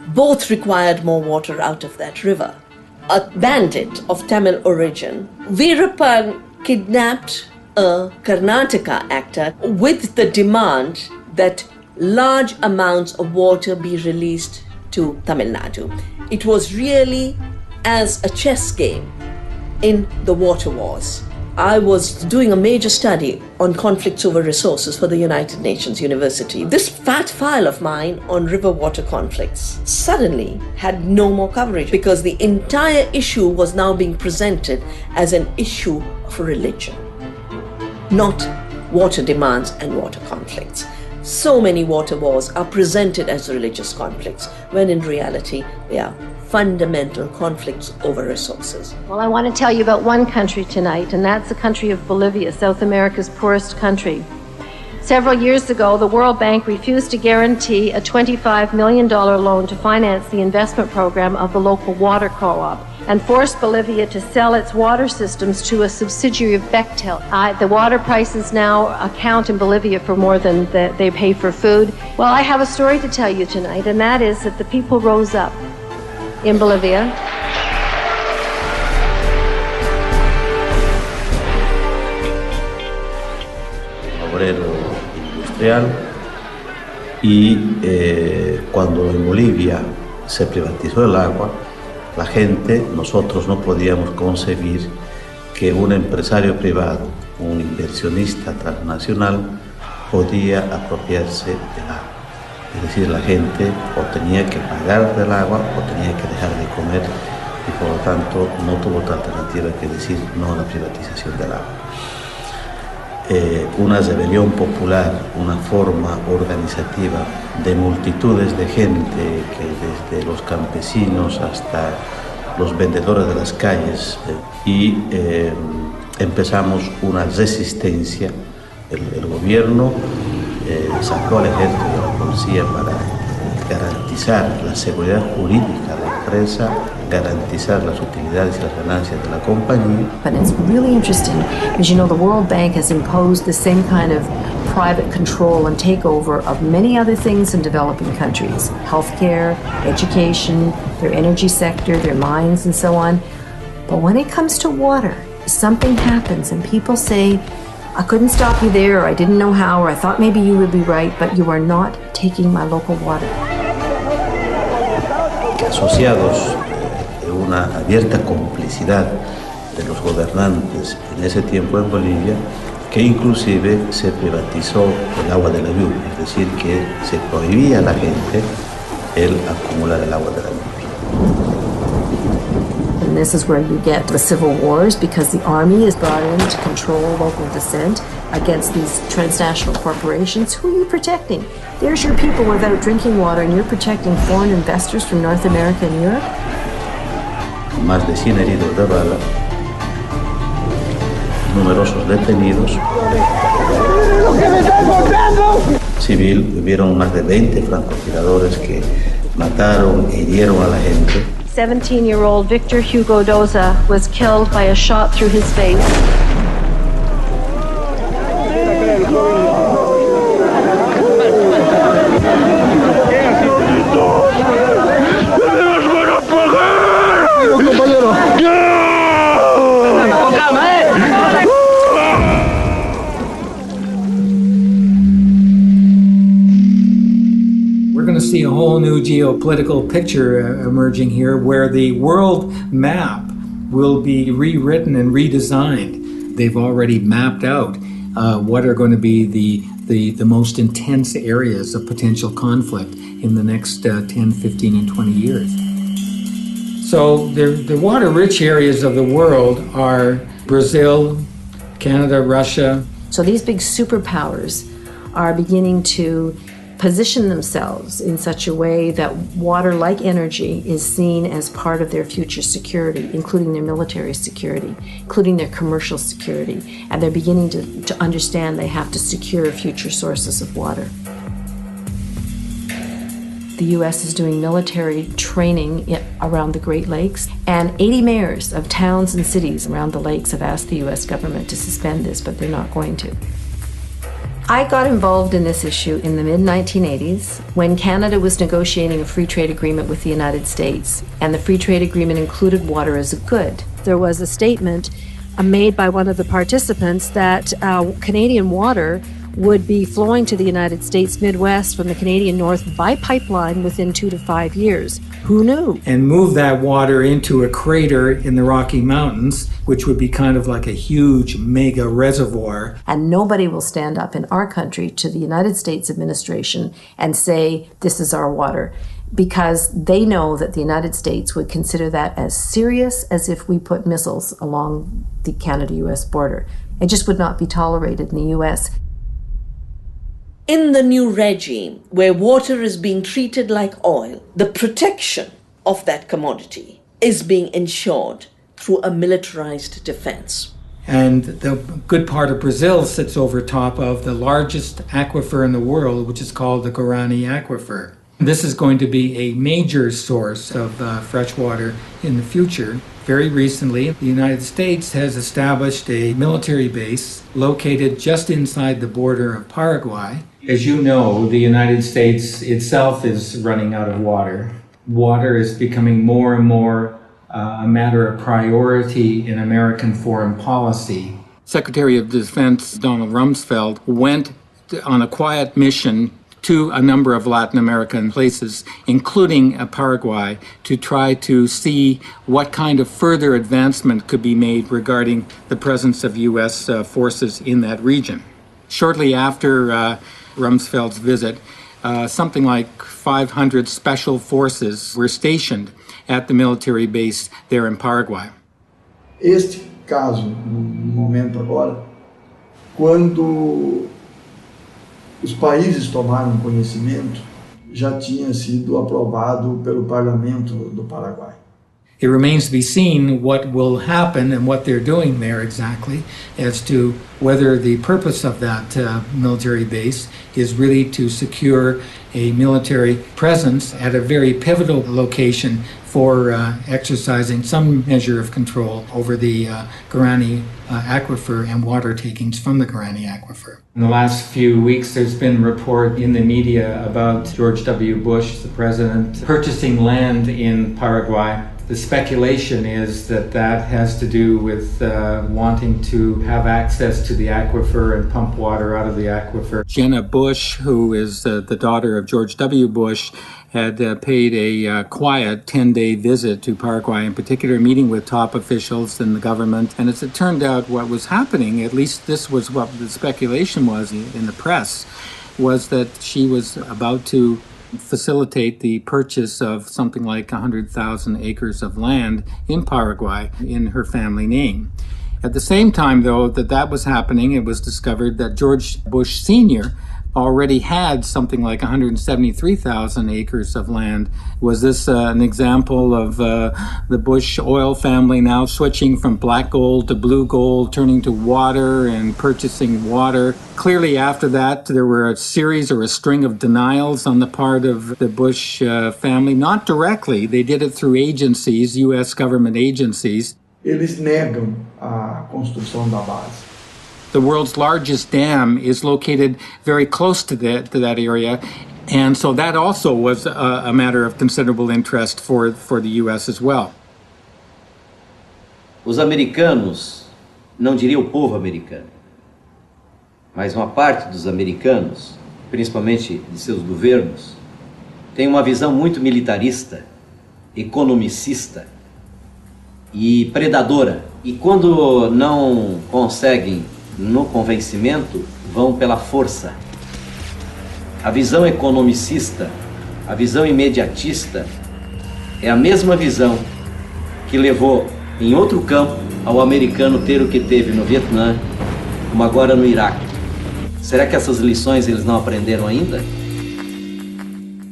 Speaker 14: both required more water out of that river. A bandit of Tamil origin, Veerappan kidnapped a Karnataka actor with the demand that large amounts of water be released to Tamil Nadu. It was really as a chess game in the water wars. I was doing a major study on conflicts over resources for the United Nations University. This fat file of mine on river water conflicts suddenly had no more coverage because the entire issue was now being presented as an issue of religion, not water demands and water conflicts. So many water wars are presented as religious conflicts, when in reality they are fundamental conflicts over resources.
Speaker 4: Well, I want to tell you about one country tonight, and that's the country of Bolivia, South America's poorest country. Several years ago, the World Bank refused to guarantee a $25 million loan to finance the investment program of the local water co op and forced Bolivia to sell its water systems to a subsidiary of Bechtel. Uh, the water prices now account in Bolivia for more than the, they pay for food. Well, I have a story to tell you tonight, and that is that the people rose up in Bolivia.
Speaker 22: Obrero industrial y eh, cuando en Bolivia se privatizó el agua, la gente, nosotros no podíamos concebir que un empresario privado, un inversionista transnacional, podía apropiarse del agua. Es decir, la gente o tenía que pagar del agua o tenía que dejar de comer y por lo tanto no tuvo otra alternativa que decir no a la privatización del agua. Eh, una rebelión popular, una forma organizativa de multitudes de gente que desde los campesinos hasta los vendedores de las calles eh, y eh, empezamos una resistencia. El, el gobierno sacó al ejército para garantizar la seguridad jurídica de la empresa, garantizar las utilidades y las ganancias de la compañía.
Speaker 5: But it's really interesting because you know the World Bank has imposed the same kind of private control and takeover of many other things in developing countries healthcare, education, their energy sector, their mines, and so on. But when it comes to water, something happens and people say, I couldn't stop you there, or I didn't know how, or I thought maybe you would be right, but you are not taking my local water.
Speaker 22: Asociados de una abierta complicidad de los gobernantes en ese tiempo en Bolivia, que inclusive se privatizó el agua de la lluvia, es decir, que se prohibía a la gente el acumular el agua de la lluvia.
Speaker 5: And this is where you get the civil wars because the army is brought in to control local dissent against these transnational corporations. Who are you protecting? There's your people without drinking water, and you're protecting foreign investors from North America and Europe?
Speaker 22: Más de 100 heridos de bala, numerosos detenidos. Civil, hubieron más de 20 francotiradores que mataron e hirieron a la gente.
Speaker 4: 17 year old Victor Hugo Daza was killed by a shot through his face.
Speaker 3: See a whole new geopolitical picture uh, emerging here where the world map will be rewritten and redesigned. They've already mapped out uh, what are going to be the, the, the most intense areas of potential conflict in the next uh, 10, 15, and 20 years. So the, the water rich areas of the world are Brazil, Canada, Russia.
Speaker 5: So these big superpowers are beginning to position themselves in such a way that water, like energy, is seen as part of their future security, including their military security, including their commercial security. And they're beginning to, to understand they have to secure future sources of water. The U.S. is doing military training around the Great Lakes, and 80 mayors of towns and cities around the lakes have asked the U.S. government to suspend this, but they're not going to. I got involved in this issue in the mid 1980s when Canada was negotiating a free trade agreement with the United States, and the free trade agreement included water as a good. There was a statement uh, made by one of the participants that uh, Canadian water would be flowing to the United States Midwest from the Canadian North by pipeline within two to five years. Who knew?
Speaker 3: and move that water into a crater in the Rocky Mountains, which would be kind of like a huge mega reservoir.
Speaker 5: And nobody will stand up in our country to the United States administration and say, this is our water, because they know that the United States would consider that as serious as if we put missiles along the Canada US border. It just would not be tolerated in the US.
Speaker 14: In the new regime, where water is being treated like oil, the protection of that commodity is being ensured through a militarized defense.
Speaker 3: And the good part of Brazil sits over top of the largest aquifer in the world, which is called the Guarani Aquifer. This is going to be a major source of uh, fresh water in the future. Very recently, the United States has established a military base located just inside the border of Paraguay. As you know, the United States itself is running out of water. Water is becoming more and more uh, a matter of priority in American foreign policy. Secretary of Defense Donald Rumsfeld went on a quiet mission to a number of Latin American places, including uh, Paraguay, to try to see what kind of further advancement could be made regarding the presence of U.S. Uh, forces in that region. Shortly after uh, Rumsfeld's visit, uh, something like 500 special forces were stationed at the military base there in Paraguay.
Speaker 43: Este caso, no momento agora, quando os países tomaram conhecimento, já tinha sido aprovado pelo parlamento do Paraguai.
Speaker 3: It remains to be seen what will happen and what they're doing there exactly as to whether the purpose of that uh, military base is really to secure a military presence at a very pivotal location for uh, exercising some measure of control over the uh, Guarani uh, aquifer and water takings from the Guarani aquifer. In the last few weeks, there's been report in the media about George W. Bush, the president, purchasing land in Paraguay the speculation is that that has to do with uh, wanting to have access to the aquifer and pump water out of the aquifer. Jenna Bush, who is uh, the daughter of George W. Bush, had uh, paid a uh, quiet 10 day visit to Paraguay, in particular, meeting with top officials in the government. And as it turned out, what was happening, at least this was what the speculation was in the press, was that she was about to facilitate the purchase of something like 100,000 acres of land in Paraguay in her family name. At the same time, though, that that was happening, it was discovered that George Bush Sr already had something like 173,000 acres of land. Was this uh, an example of uh, the Bush oil family now switching from black gold to blue gold, turning to water and purchasing water? Clearly, after that, there were a series or a string of denials on the part of the Bush uh, family, not directly, they did it through agencies, U.S. government agencies.
Speaker 43: Eles negam a construção da base.
Speaker 3: The world's largest dam is located very close to that, to that area. And so that also was a, a matter of considerable interest for, for the U.S. as well.
Speaker 44: Os americanos, não diria o povo americano, mas uma parte dos americanos, principalmente de seus governos, tem uma visão muito militarista, economicista e predadora. E quando não conseguem no convencimento vão pela força. A visão economicista, a visão imediatista, é a mesma visão que levou em outro campo ao americano ter o que teve no Vietnã, como agora no Iraque. Será que essas lições eles não aprenderam ainda?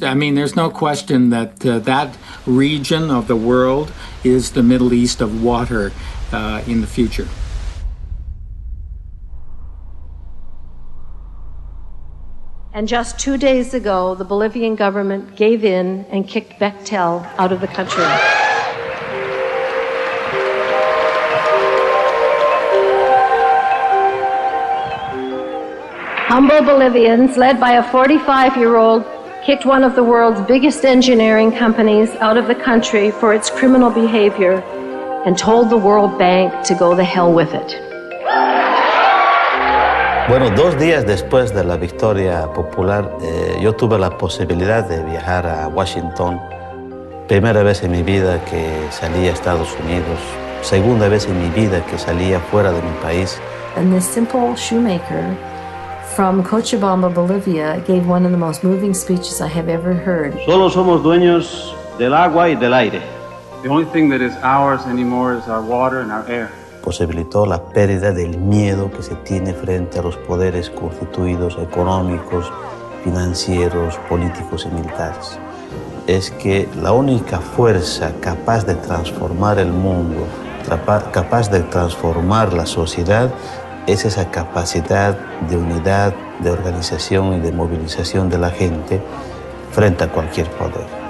Speaker 3: I mean, there's no question that uh, that region of the world is the Middle East of water uh, in the future.
Speaker 4: And just two days ago, the Bolivian government gave in and kicked Bechtel out of the country. Humble Bolivians, led by a 45 year old, kicked one of the world's biggest engineering companies out of the country for its criminal behavior and told the World Bank to go the hell with it.
Speaker 22: Bueno, dos días después de la victoria popular, eh, yo tuve la posibilidad de viajar a Washington. Primera vez en mi vida que salí a Estados Unidos, segunda vez en mi vida que salía fuera de mi país.
Speaker 5: And this simple shoemaker from Cochabamba, Bolivia, gave one of the most moving speeches I have ever heard.
Speaker 45: Solo somos dueños del agua y del aire.
Speaker 46: The only thing that is ours anymore is our water and our air
Speaker 22: posibilitó la pérdida del miedo que se tiene frente a los poderes constituidos económicos, financieros, políticos y militares. Es que la única fuerza capaz de transformar el mundo, capaz de transformar la sociedad, es esa capacidad de unidad, de organización y de movilización de la gente frente a cualquier poder.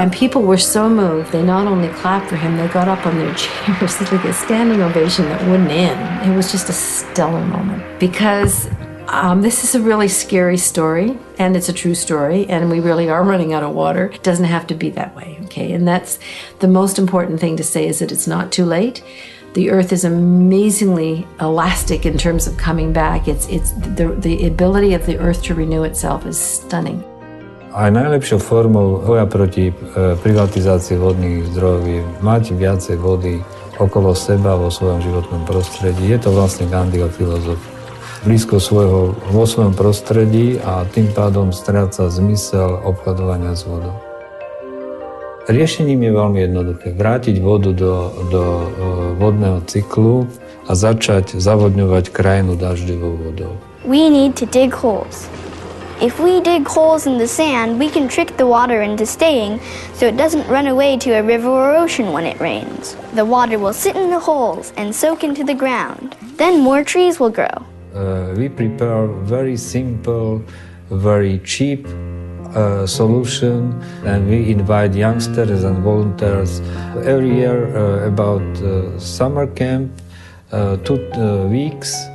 Speaker 5: And people were so moved, they not only clapped for him, they got up on their chairs. like a standing ovation that wouldn't end. It was just a stellar moment because um, this is a really scary story, and it's a true story, and we really are running out of water. It doesn't have to be that way, okay? And that's the most important thing to say is that it's not too late. The earth is amazingly elastic in terms of coming back. It's, it's the, the ability of the earth to renew itself is stunning.
Speaker 13: Aj najlepšou formou boja proti privatizácii vodných zdrojov je mať viacej vody okolo seba vo svojom životnom prostredí. Je to vlastne Gandhiho filozofia blízko svojho, vo svojom prostredí a tým pádom stráca zmysel obchodovania s vodou. Riešením je veľmi jednoduché. Vrátiť vodu do, do e, vodného cyklu a začať zavodňovať krajinu dažďovou vodou.
Speaker 6: We need to dig holes. If we dig holes in the sand, we can trick the water into staying so it doesn't run away to a river or ocean when it rains. The water will sit in the holes and soak into the ground. Then more trees will grow.
Speaker 13: Uh, we prepare very simple, very cheap uh, solution and we invite youngsters and volunteers every year uh, about uh, summer camp uh, two uh, weeks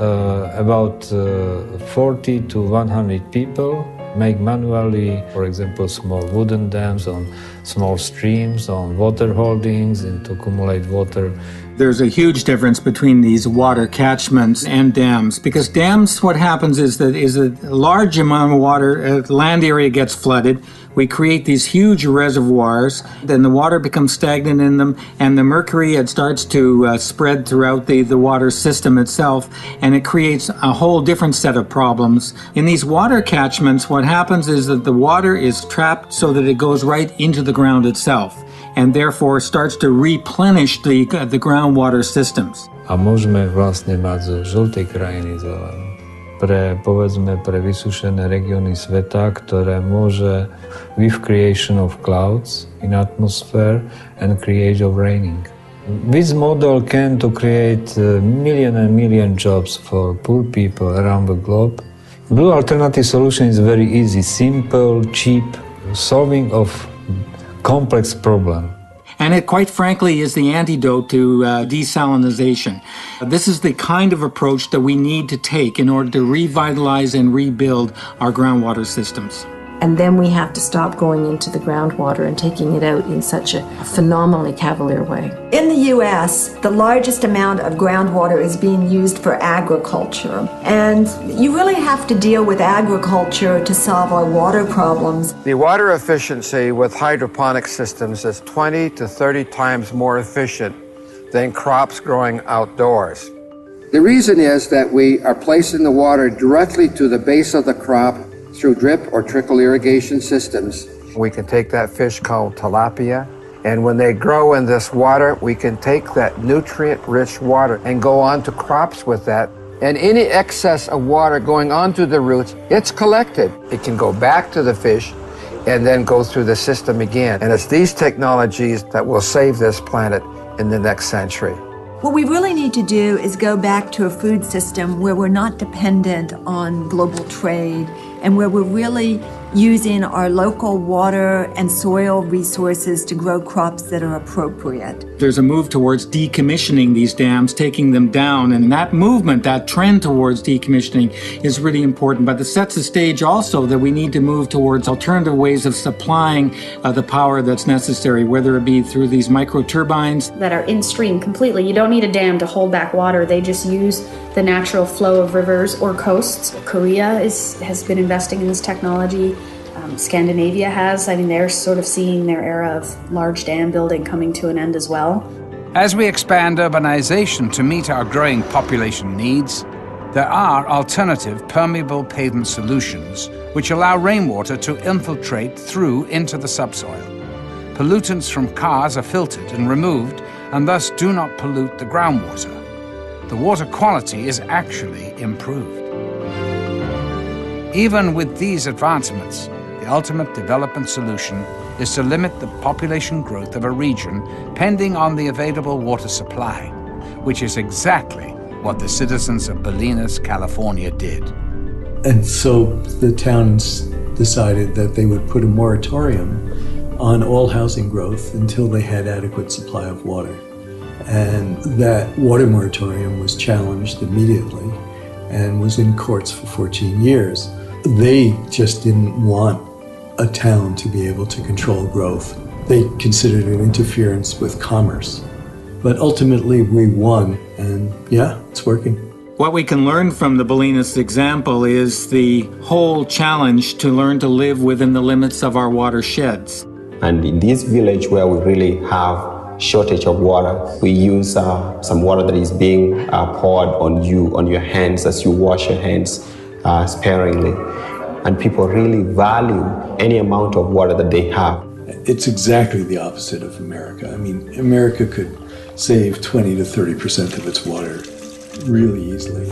Speaker 13: Uh, about uh, 40 to 100 people make manually for example small wooden dams on small streams on water holdings and to accumulate water
Speaker 3: there's a huge difference between these water catchments and dams because dams what happens is that is a large amount of water uh, land area gets flooded. We create these huge reservoirs then the water becomes stagnant in them and the mercury it starts to uh, spread throughout the, the water system itself and it creates a whole different set of problems. In these water catchments what happens is that the water is trapped so that it goes right into the ground itself and therefore starts to replenish the, uh, the groundwater systems.
Speaker 13: A môžeme vlastne mať zo krajiny zelenú. Pre, povedzme, pre vysušené regióny sveta, ktoré môže with creation of clouds in atmosphere and create of raining. This model can to create uh, million and million jobs for poor people around the globe. Blue alternative solution is very easy, simple, cheap, solving of complex problem.
Speaker 3: And it, quite frankly, is the antidote to uh, desalinization. This is the kind of approach that we need to take in order to revitalize and rebuild our groundwater systems.
Speaker 5: And then we have to stop going into the groundwater and taking it out in such a phenomenally cavalier way.
Speaker 18: In the US, the largest amount of groundwater is being used for agriculture. And you really have to deal with agriculture to solve our water problems.
Speaker 47: The water efficiency with hydroponic systems is 20 to 30 times more efficient than crops growing outdoors.
Speaker 48: The reason is that we are placing the water directly to the base of the crop through drip or trickle irrigation systems.
Speaker 47: We can take that fish called tilapia, and when they grow in this water, we can take that nutrient rich water and go on to crops with that. And any excess of water going onto the roots, it's collected. It can go back to the fish and then go through the system again. And it's these technologies that will save this planet in the next century.
Speaker 18: What we really need to do is go back to a food system where we're not dependent on global trade and where we're really using our local water and soil resources to grow crops that are appropriate.
Speaker 3: There's a move towards decommissioning these dams, taking them down, and that movement, that trend towards decommissioning is really important. But it sets the stage also that we need to move towards alternative ways of supplying uh, the power that's necessary, whether it be through these micro turbines
Speaker 17: that are in stream completely. You don't need a dam to hold back water, they just use the natural flow of rivers or coasts. Korea is, has been investing in this technology. Um, Scandinavia has. I mean, they're sort of seeing their era of large dam building coming to an end as well.
Speaker 1: As we expand urbanization to meet our growing population needs, there are alternative permeable pavement solutions which allow rainwater to infiltrate through into the subsoil. Pollutants from cars are filtered and removed and thus do not pollute the groundwater. The water quality is actually improved. Even with these advancements, the ultimate development solution is to limit the population growth of a region pending on the available water supply, which is exactly what the citizens of Bolinas, California did.
Speaker 16: And so the towns decided that they would put a moratorium on all housing growth until they had adequate supply of water. And that water moratorium was challenged immediately and was in courts for 14 years. They just didn't want a town to be able to control growth. They considered it interference with commerce. But ultimately, we won, and yeah, it's working.
Speaker 3: What we can learn from the Bolinas example is the whole challenge to learn to live within the limits of our watersheds.
Speaker 41: And in this village where we really have shortage of water, we use uh, some water that is being uh, poured on you, on your hands as you wash your hands uh, sparingly. And people really value any amount of water that they have.
Speaker 16: It's exactly the opposite of America. I mean, America could save 20 to 30 percent of its water really easily.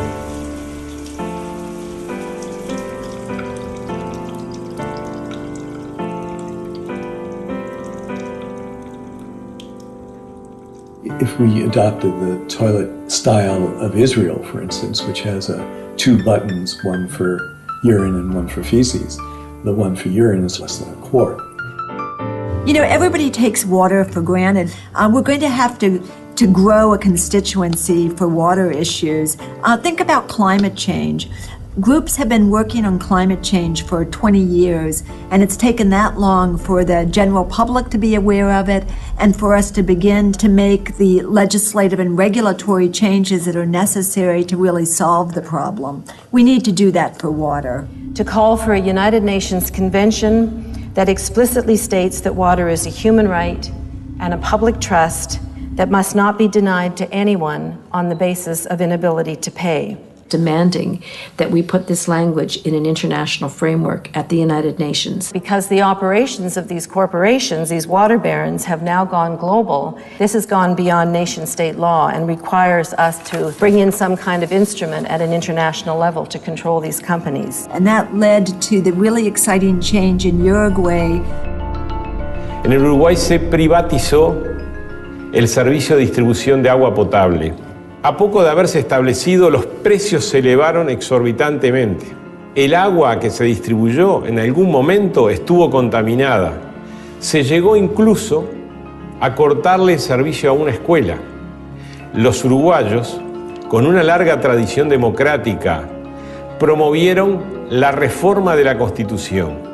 Speaker 16: We adopted the toilet style of Israel, for instance, which has a, two buttons, one for urine and one for feces, the one for urine is less than a quart.
Speaker 18: You know, everybody takes water for granted. Uh, we're going to have to to grow a constituency for water issues. Uh, think about climate change. Groups have been working on climate change for 20 years, and it's taken that long for the general public to be aware of it and for us to begin to make the legislative and regulatory changes that are necessary to really solve the problem. We need to do that for water.
Speaker 5: To call for a United Nations Convention that explicitly states that water is a human right and a public trust that must not be denied to anyone on the basis of inability to pay.
Speaker 49: Demanding that we put this language in an international framework at the United Nations.
Speaker 5: Because the operations of these corporations, these water barons, have now gone global, this has gone beyond nation state law and requires us to bring in some kind of instrument at an international level to control these companies.
Speaker 18: And that led to the really exciting change in Uruguay.
Speaker 50: En Uruguay se privatizó el servicio de distribución de agua potable. A poco de haberse establecido, los precios se elevaron exorbitantemente. El agua que se distribuyó en algún momento estuvo contaminada. Se llegó incluso a cortarle el servicio a una escuela. Los uruguayos, con una larga tradición democrática, promovieron la reforma de la Constitución.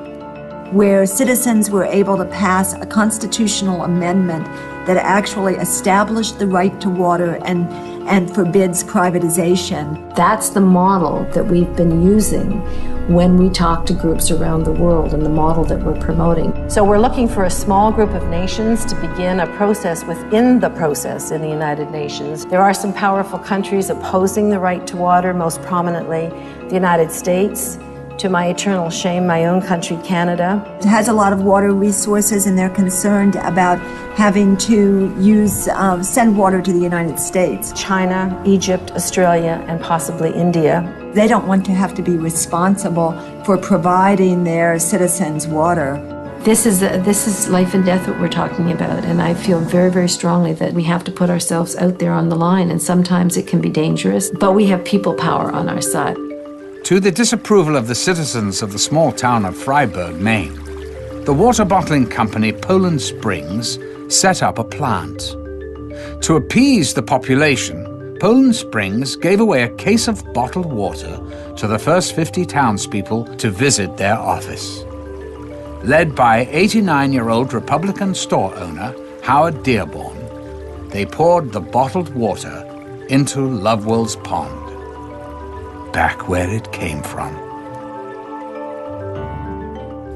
Speaker 18: Where citizens were able to pass a constitutional amendment that actually established the right to water and, and forbids privatization.
Speaker 49: That's the model that we've been using when we talk to groups around the world and the model that we're promoting.
Speaker 5: So we're looking for a small group of nations to begin a process within the process in the United Nations. There are some powerful countries opposing the right to water, most prominently the United States, to my eternal shame, my own country, Canada.
Speaker 18: It has a lot of water resources, and they're concerned about having to use uh, send water to the United States.
Speaker 5: China, Egypt, Australia, and possibly India.
Speaker 18: They don't want to have to be responsible for providing their citizens water.
Speaker 49: This is a, this is life and death what we're talking about, and I feel very very strongly that we have to put ourselves out there on the line, and sometimes it can be dangerous, but we have people power on our side.
Speaker 1: To the disapproval of the citizens of the small town of Fryeburg, Maine, the water bottling company Poland Springs set up a plant. To appease the population, Poland Springs gave away a case of bottled water to the first 50 townspeople to visit their office. Led by 89 year old Republican store owner Howard Dearborn, they poured the bottled water into Lovewell's Pond back where it came from.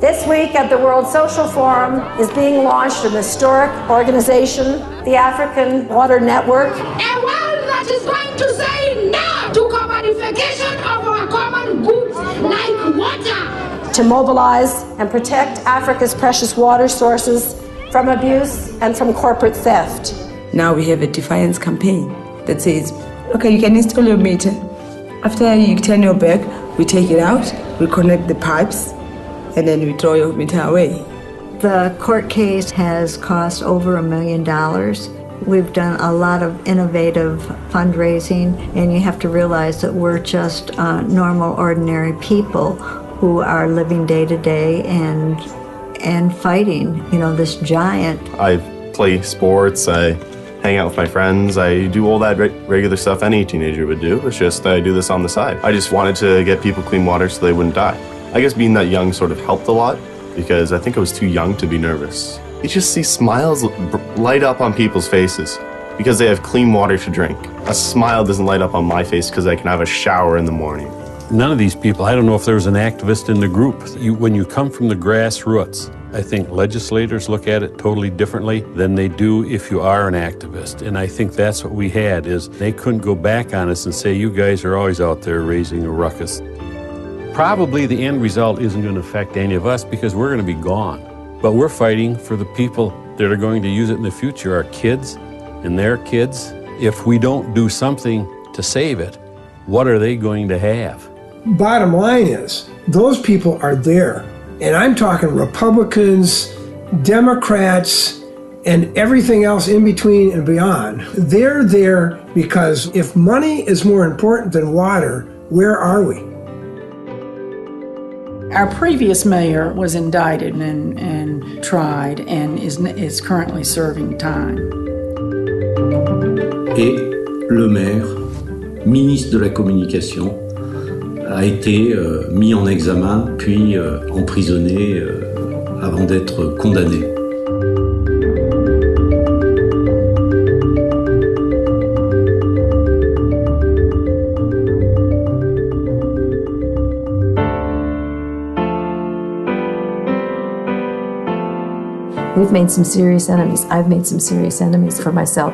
Speaker 4: This week at the World Social Forum is being launched an historic organization, the African Water Network.
Speaker 51: A world that is going to say no to commodification of our common goods like water.
Speaker 4: To mobilize and protect Africa's precious water sources from abuse and from corporate theft.
Speaker 37: Now we have a defiance campaign that says, okay, you can install your meter, after you turn your back, we take it out, we connect the pipes, and then we throw your meter away.
Speaker 52: The court case has cost over a million dollars. We've done a lot of innovative fundraising, and you have to realize that we're just uh, normal, ordinary people who are living day to day and and fighting, you know, this giant.
Speaker 38: I play sports. I hang out with my friends. I do all that re- regular stuff any teenager would do. It's just I do this on the side. I just wanted to get people clean water so they wouldn't die. I guess being that young sort of helped a lot because I think I was too young to be nervous. You just see smiles light up on people's faces. because they have clean water to drink. A smile doesn't light up on my face because I can have a shower in the morning.
Speaker 30: None of these people, I don't know if there was an activist in the group. You, when you come from the grassroots, I think legislators look at it totally differently than they do if you are an activist. And I think that's what we had is they couldn't go back on us and say, you guys are always out there raising a ruckus. Probably the end result isn't going to affect any of us because we're going to be gone. But we're fighting for the people that are going to use it in the future, our kids and their kids. If we don't do something to save it, what are they going to have?
Speaker 2: Bottom line is, those people are there. And I'm talking Republicans, Democrats, and everything else in between and beyond. They're there because if money is more important than water, where are we?
Speaker 53: Our previous mayor was indicted and, and tried and is, is currently serving time.
Speaker 22: Et le maire, ministre de la Communication, a été euh, mis en examen puis euh, emprisonné euh, avant d'être condamné.
Speaker 5: We've made some serious enemies. I've made some serious enemies for myself.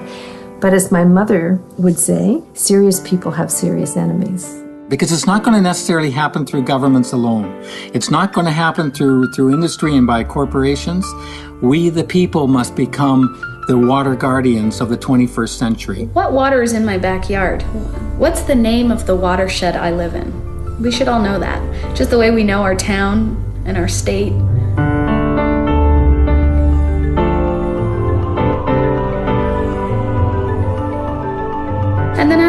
Speaker 5: But as my mother would say, serious people have serious enemies.
Speaker 3: Because it's not going to necessarily happen through governments alone. It's not going to happen through, through industry and by corporations. We, the people, must become the water guardians of the 21st century.
Speaker 17: What water is in my backyard? What's the name of the watershed I live in? We should all know that. Just the way we know our town and our state.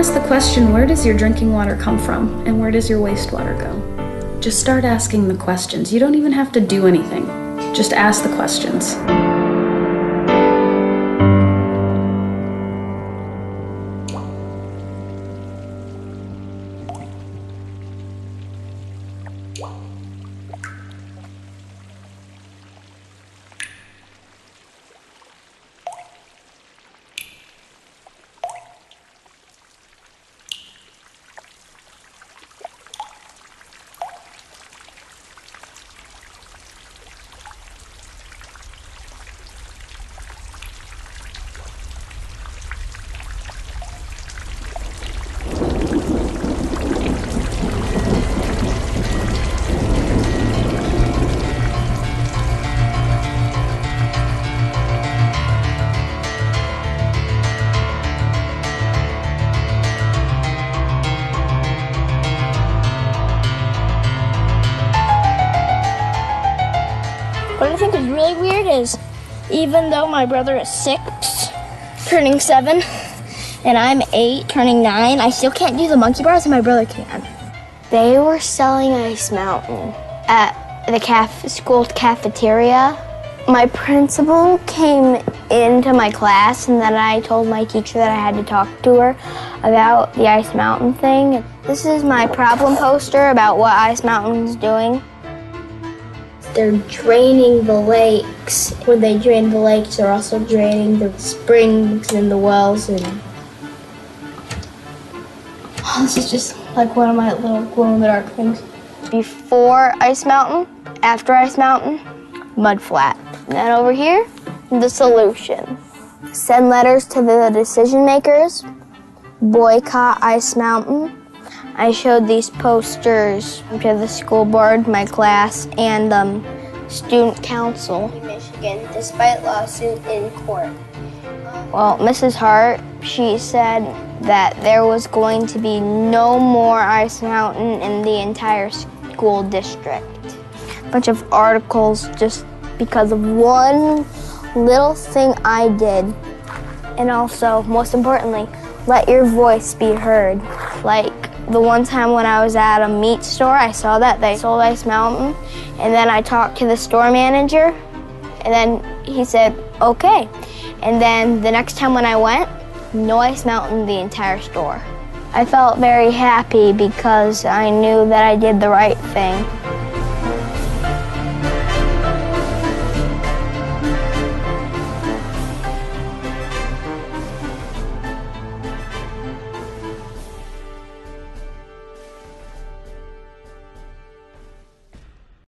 Speaker 17: Ask the question where does your drinking water come from and where does your wastewater go? Just start asking the questions. You don't even have to do anything, just ask the questions.
Speaker 6: Really weird is even though my brother is six, turning seven, and I'm eight, turning nine, I still can't do the monkey bars and my brother can. They were selling Ice Mountain at the caf- school cafeteria. My principal came into my class and then I told my teacher that I had to talk to her about the Ice Mountain thing. This is my problem poster about what Ice Mountain's doing. They're draining the lakes. When they drain the lakes, they're also draining the springs and the wells and Oh, this is just like one of my little glow in the dark things. Before Ice Mountain, after Ice Mountain, mud flat. And then over here, the solution. Send letters to the decision makers, boycott Ice Mountain. I showed these posters to the school board, my class, and um, student council. Michigan, despite lawsuit in court. Well, Mrs. Hart, she said that there was going to be no more Ice Mountain in the entire school district. A bunch of articles just because of one little thing I did. And also, most importantly, let your voice be heard. Like the one time when I was at a meat store, I saw that they sold Ice Mountain, and then I talked to the store manager, and then he said, okay. And then the next time when I went, no Ice Mountain the entire store. I felt very happy because I knew that I did the right thing.